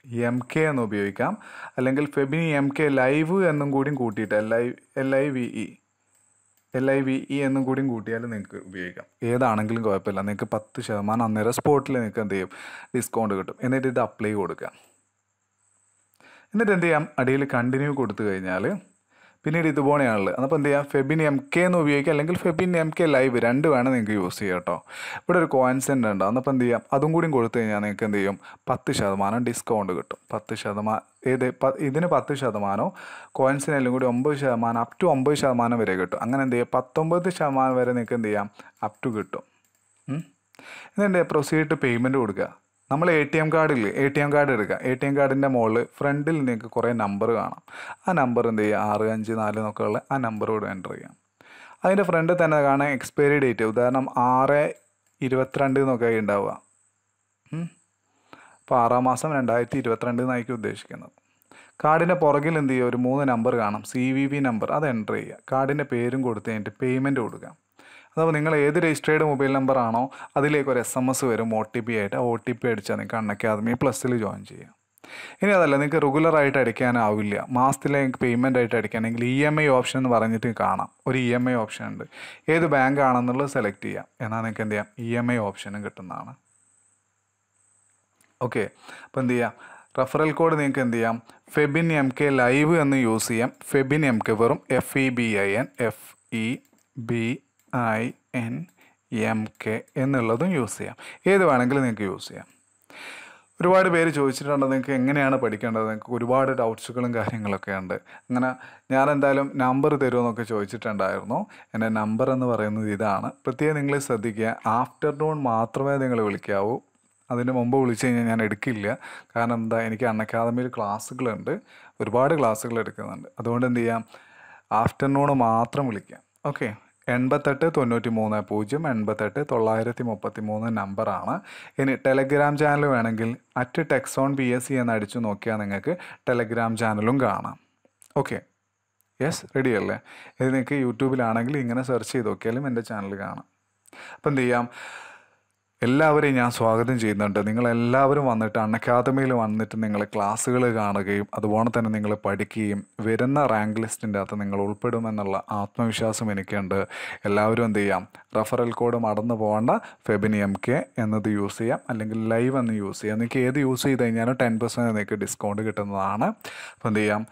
എം കെ എന്ന് ഉപയോഗിക്കാം. അല്ലെങ്കിൽ ഫെബിനി എം കെ ലൈവ് എന്നും കൂടിയും കൂട്ടിയിട്ട് L I L I V E L I V E എന്നും കൂടിയും കൂട്ടിയാൽ നിങ്ങൾക്ക് ഉപയോഗിക്കാം. ഏതാണെങ്കിലും കുഴപ്പമില്ല. നിങ്ങൾക്ക് പത്ത് ശതമാനം അന്നേരം സ്പോട്ടിൽ നിങ്ങൾക്ക് എന്ത് ചെയ്യും? ഡിസ്കൗണ്ട് കിട്ടും. എന്നിട്ട് ഇത് അപ്ലൈ കൊടുക്കുക. എന്നിട്ട് എന്ത് ചെയ്യാം? അടിയിൽ കണ്ടിന്യൂ കൊടുത്തു കഴിഞ്ഞാൽ പിന്നീട് ഇതുപോലെയാണുള്ളത് അപ്പോൾ എന്ത് ചെയ്യാം? ഫെബിൻ എം കെ എന്ന് ഉപയോഗിക്കുക. അല്ലെങ്കിൽ ഫെബിൻ എം കെ ലൈവ് രണ്ട് വേണം നിങ്ങൾക്ക് യൂസ് ചെയ്യാം കേട്ടോ. ഇവിടെ ഒരു കോയിൻസെന്റ് ഉണ്ട്. അന്നപ്പോൾ എന്ത് ചെയ്യാം? അതും കൂടി കൊടുത്തു കഴിഞ്ഞാൽ നിങ്ങൾക്ക് എന്ത് ചെയ്യും? പത്ത് ശതമാനം ഡിസ്കൗണ്ട് കിട്ടും. പത്ത് ശതമാനം ഏത് ഇതിന് പത്ത് ശതമാനവും കോയിൻസിനെല്ലാം കൂടി ഒമ്പത് ശതമാനം അപ് ടു ഒമ്പത് ശതമാനം വരെ കിട്ടും. അങ്ങനെ എന്ത് ചെയ്യുക പത്തൊമ്പത് ശതമാനം വരെ നിങ്ങൾക്ക് എന്ത് ചെയ്യാം? അപ് ടു കിട്ടും. എന്നിട്ട് പ്രൊസീഡ് പേയ്മെന്റ് കൊടുക്കുക. നമ്മൾ എ ടി എം കാർഡിൽ എ ടി എം കാർഡ് എടുക്കുക എ ടി എം കാർഡിന്റെ മുകളിൽ ഫ്രണ്ടിൽ നിങ്ങൾക്ക് കുറേ നമ്പർ കാണാം. ആ നമ്പർ എന്ത് ചെയ്യുക? ആറ് അഞ്ച് നാല് എന്നൊക്കെ ഉള്ള ആ കൂടെ എന്റർ ചെയ്യാം. അതിന്റെ ഫ്രണ്ടിൽ തന്നെ കാണാൻ എക്സ്പയറി ഡേറ്റ് ഉദാഹരണം ആറ് ഇരുപത്തിരണ്ട് എന്നൊക്കെ ഉണ്ടാവുക. അപ്പോൾ ആറാം മാസം രണ്ടായിരത്തി ഇരുപത്തിരണ്ട് എന്നായിരിക്കും ഉദ്ദേശിക്കുന്നത്. കാർഡിന്റെ പുറകിൽ എന്ത് ചെയ്യുക? ഒരു മൂന്ന് നമ്പർ കാണാം. സി വി വി നമ്പർ അത് എന്റർ ചെയ്യുക. കാർഡിന്റെ പേരും കൊടുത്ത് കഴിഞ്ഞിട്ട് പേയ്മെന്റ് കൊടുക്കുക അതപ്പോൾ നിങ്ങൾ ഏത് രജിസ്റ്റേർഡ് മൊബൈൽ നമ്പർ ആണോ അതിലേക്ക് ഒരു എസ് എം എസ് വരും ഒ ടി പി ആയിട്ട്. ഒ ടി പി അടിച്ചാൽ നിങ്ങൾക്ക് അൺ അക്കാദമി പ്ലസ്സിൽ ജോയിൻ ചെയ്യാം. ഇനി അതല്ല നിങ്ങൾക്ക് റെഗുലറായിട്ട് അടിക്കാനാവില്ല. നിങ്ങൾക്ക് പേയ്മെന്റ് ആയിട്ട് അടിക്കുകയാണെങ്കിൽ ഇ എം ഐ ഓപ്ഷൻ എന്ന് പറഞ്ഞിട്ട് കാണാം. ഒരു ഇ എം ഐ ഓപ്ഷൻ ഉണ്ട്. ഏത് ബാങ്ക് ആണെന്നുള്ളത് സെലക്ട് ചെയ്യാം. എന്നാൽ നിങ്ങൾക്ക് എന്ത് ചെയ്യാം? ഇ എം ഐ ഓപ്ഷനും കിട്ടുന്നതാണ്. ഓക്കെ അപ്പോൾ എന്ത് ചെയ്യാം? റഫറൽ കോഡ് നിങ്ങൾക്ക് എന്ത് ചെയ്യാം? ഫെബിൻ എം കെ ലൈവ് എന്ന് യൂസ് ചെയ്യാം. ഫെബിൻ എം കെ വെറും F E B I N F E B I N M K എന്നുള്ളതും യൂസ് ചെയ്യാം. ഏത് വേണമെങ്കിലും നിങ്ങൾക്ക് യൂസ് ചെയ്യാം. ഒരുപാട് പേര് ചോദിച്ചിട്ടുണ്ട് നിങ്ങൾക്ക് എങ്ങനെയാണ് പഠിക്കേണ്ടത്? നിങ്ങൾക്ക് ഒരുപാട് ഡൗട്ട്സുകളും കാര്യങ്ങളൊക്കെ ഉണ്ട്. അങ്ങനെ ഞാൻ എന്തായാലും നമ്പർ തരുമെന്നൊക്കെ ചോദിച്ചിട്ടുണ്ടായിരുന്നു. എന്റെ നമ്പർ എന്ന് പറയുന്നത് ഇതാണ്. പ്രത്യേകം നിങ്ങൾ ശ്രദ്ധിക്കുക. ആഫ്റ്റർനൂൺ മാത്രമേ നിങ്ങൾ വിളിക്കാവൂ. അതിന് മുമ്പ് വിളിച്ചു കഴിഞ്ഞാൽ ഞാൻ എടുക്കില്ല. കാരണം എന്താ എനിക്ക് അൺ അക്കാദമിയിൽ ക്ലാസ്സുകളുണ്ട്. ഒരുപാട് ക്ലാസ്സുകൾ എടുക്കുന്നുണ്ട്. അതുകൊണ്ട് എന്ത് ചെയ്യാം? ആഫ്റ്റർനൂൺ മാത്രം വിളിക്കാം. ഓക്കെ എൺപത്തെട്ട് തൊണ്ണൂറ്റി മൂന്ന് പൂജ്യം എൺപത്തെട്ട് തൊള്ളായിരത്തി മുപ്പത്തി മൂന്ന് നമ്പറാണ്. ഇനി ടെലഗ്രാം ചാനൽ വേണമെങ്കിൽ അറ്റ് ടെക്സോൺ പി എസ് സി എന്ന് അടിച്ചു നോക്കിയാൽ നിങ്ങൾക്ക് ടെലഗ്രാം ചാനലും കാണാം. ഓക്കെ. യെസ് റെഡി അല്ലേ ഇത് നിങ്ങൾക്ക് യൂട്യൂബിലാണെങ്കിൽ ഇങ്ങനെ സെർച്ച് ചെയ്ത് നോക്കിയാലും എന്റെ ചാനൽ കാണാം. അപ്പം എന്ത് ചെയ്യാം? എല്ലാവരെയും ഞാൻ സ്വാഗതം ചെയ്യുന്നുണ്ട്. നിങ്ങളെല്ലാവരും വന്നിട്ട് അക്കാദമിയിൽ വന്നിട്ട് നിങ്ങൾ ക്ലാസ്സുകൾ കാണുകയും അതുപോലെ തന്നെ നിങ്ങൾ പഠിക്കുകയും വരുന്ന റാങ്ക് ലിസ്റ്റിന്റെ അകത്ത് നിങ്ങൾ ഉൾപ്പെടുമെന്നുള്ള ആത്മവിശ്വാസം എനിക്കുണ്ട്. എല്ലാവരും എന്ത് ചെയ്യാം? റഫറൽ കോഡ് മടന്നു പോകേണ്ട. ഫെബിനി എം കെ എന്നത് യൂസ് ചെയ്യാം. അല്ലെങ്കിൽ ലൈവ് എന്ന് യൂസ് ചെയ്യാം. നിങ്ങൾക്ക് ഏത് യൂസ് ചെയ്ത് കഴിഞ്ഞാലും ടെൻ പെർസെന്റ് നിങ്ങൾക്ക് ഡിസ്കൗണ്ട് കിട്ടുന്നതാണ്. അപ്പോൾ എന്ത് ചെയ്യാം?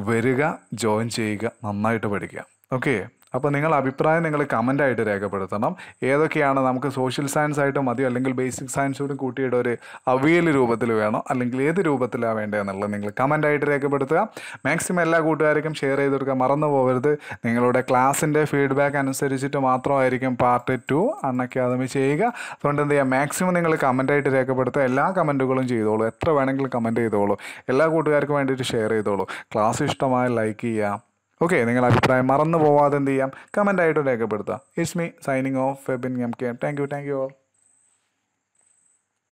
വരിക ജോയിൻ ചെയ്യുക നന്നായിട്ട് പഠിക്കുക. ഓക്കെ? അപ്പോൾ നിങ്ങൾ അഭിപ്രായം നിങ്ങൾ കമന്റായിട്ട് രേഖപ്പെടുത്തണം. ഏതൊക്കെയാണ് നമുക്ക് സോഷ്യൽ സയൻസ് ആയിട്ട് മതിയോ അല്ലെങ്കിൽ ബേസിക് സയൻസോട് കൂട്ടിയിട്ട് ഒരു അവിയൽ രൂപത്തിൽ വേണോ അല്ലെങ്കിൽ ഏത് രൂപത്തിലാണ് വേണ്ടതെന്നുള്ളത് നിങ്ങൾ കമന്റായിട്ട് രേഖപ്പെടുത്തുക. മാക്സിമം എല്ലാ കൂട്ടുകാർക്കും ഷെയർ ചെയ്ത് കൊടുക്കുക മറന്നു പോകരുത്. നിങ്ങളുടെ ക്ലാസ്സിന്റെ ഫീഡ്ബാക്ക് അനുസരിച്ചിട്ട് മാത്രമായിരിക്കും പാർട്ട് ടു അൺ ചെയ്യുക. അതുകൊണ്ട് എന്ത് ചെയ്യുക മാക്സിമം നിങ്ങൾ കമന്റായിട്ട് രേഖപ്പെടുത്തുക. എല്ലാ കമന്റുകളും ചെയ്തോളൂ. എത്ര വേണമെങ്കിലും കമന്റ് ചെയ്തോളൂ. എല്ലാ കൂട്ടുകാർക്കും വേണ്ടിയിട്ട് ഷെയർ ചെയ്തോളൂ. ക്ലാസ് ഇഷ്ടമായ ലൈക്ക് ചെയ്യുക. ഓക്കെ നിങ്ങൾ അഭിപ്രായം മറന്നു പോവാതെ എന്ത് ചെയ്യാം? കമന്റ് ആയിട്ട് രേഖപ്പെടുത്തുക. It's me signing off Febin M K thank you thank you all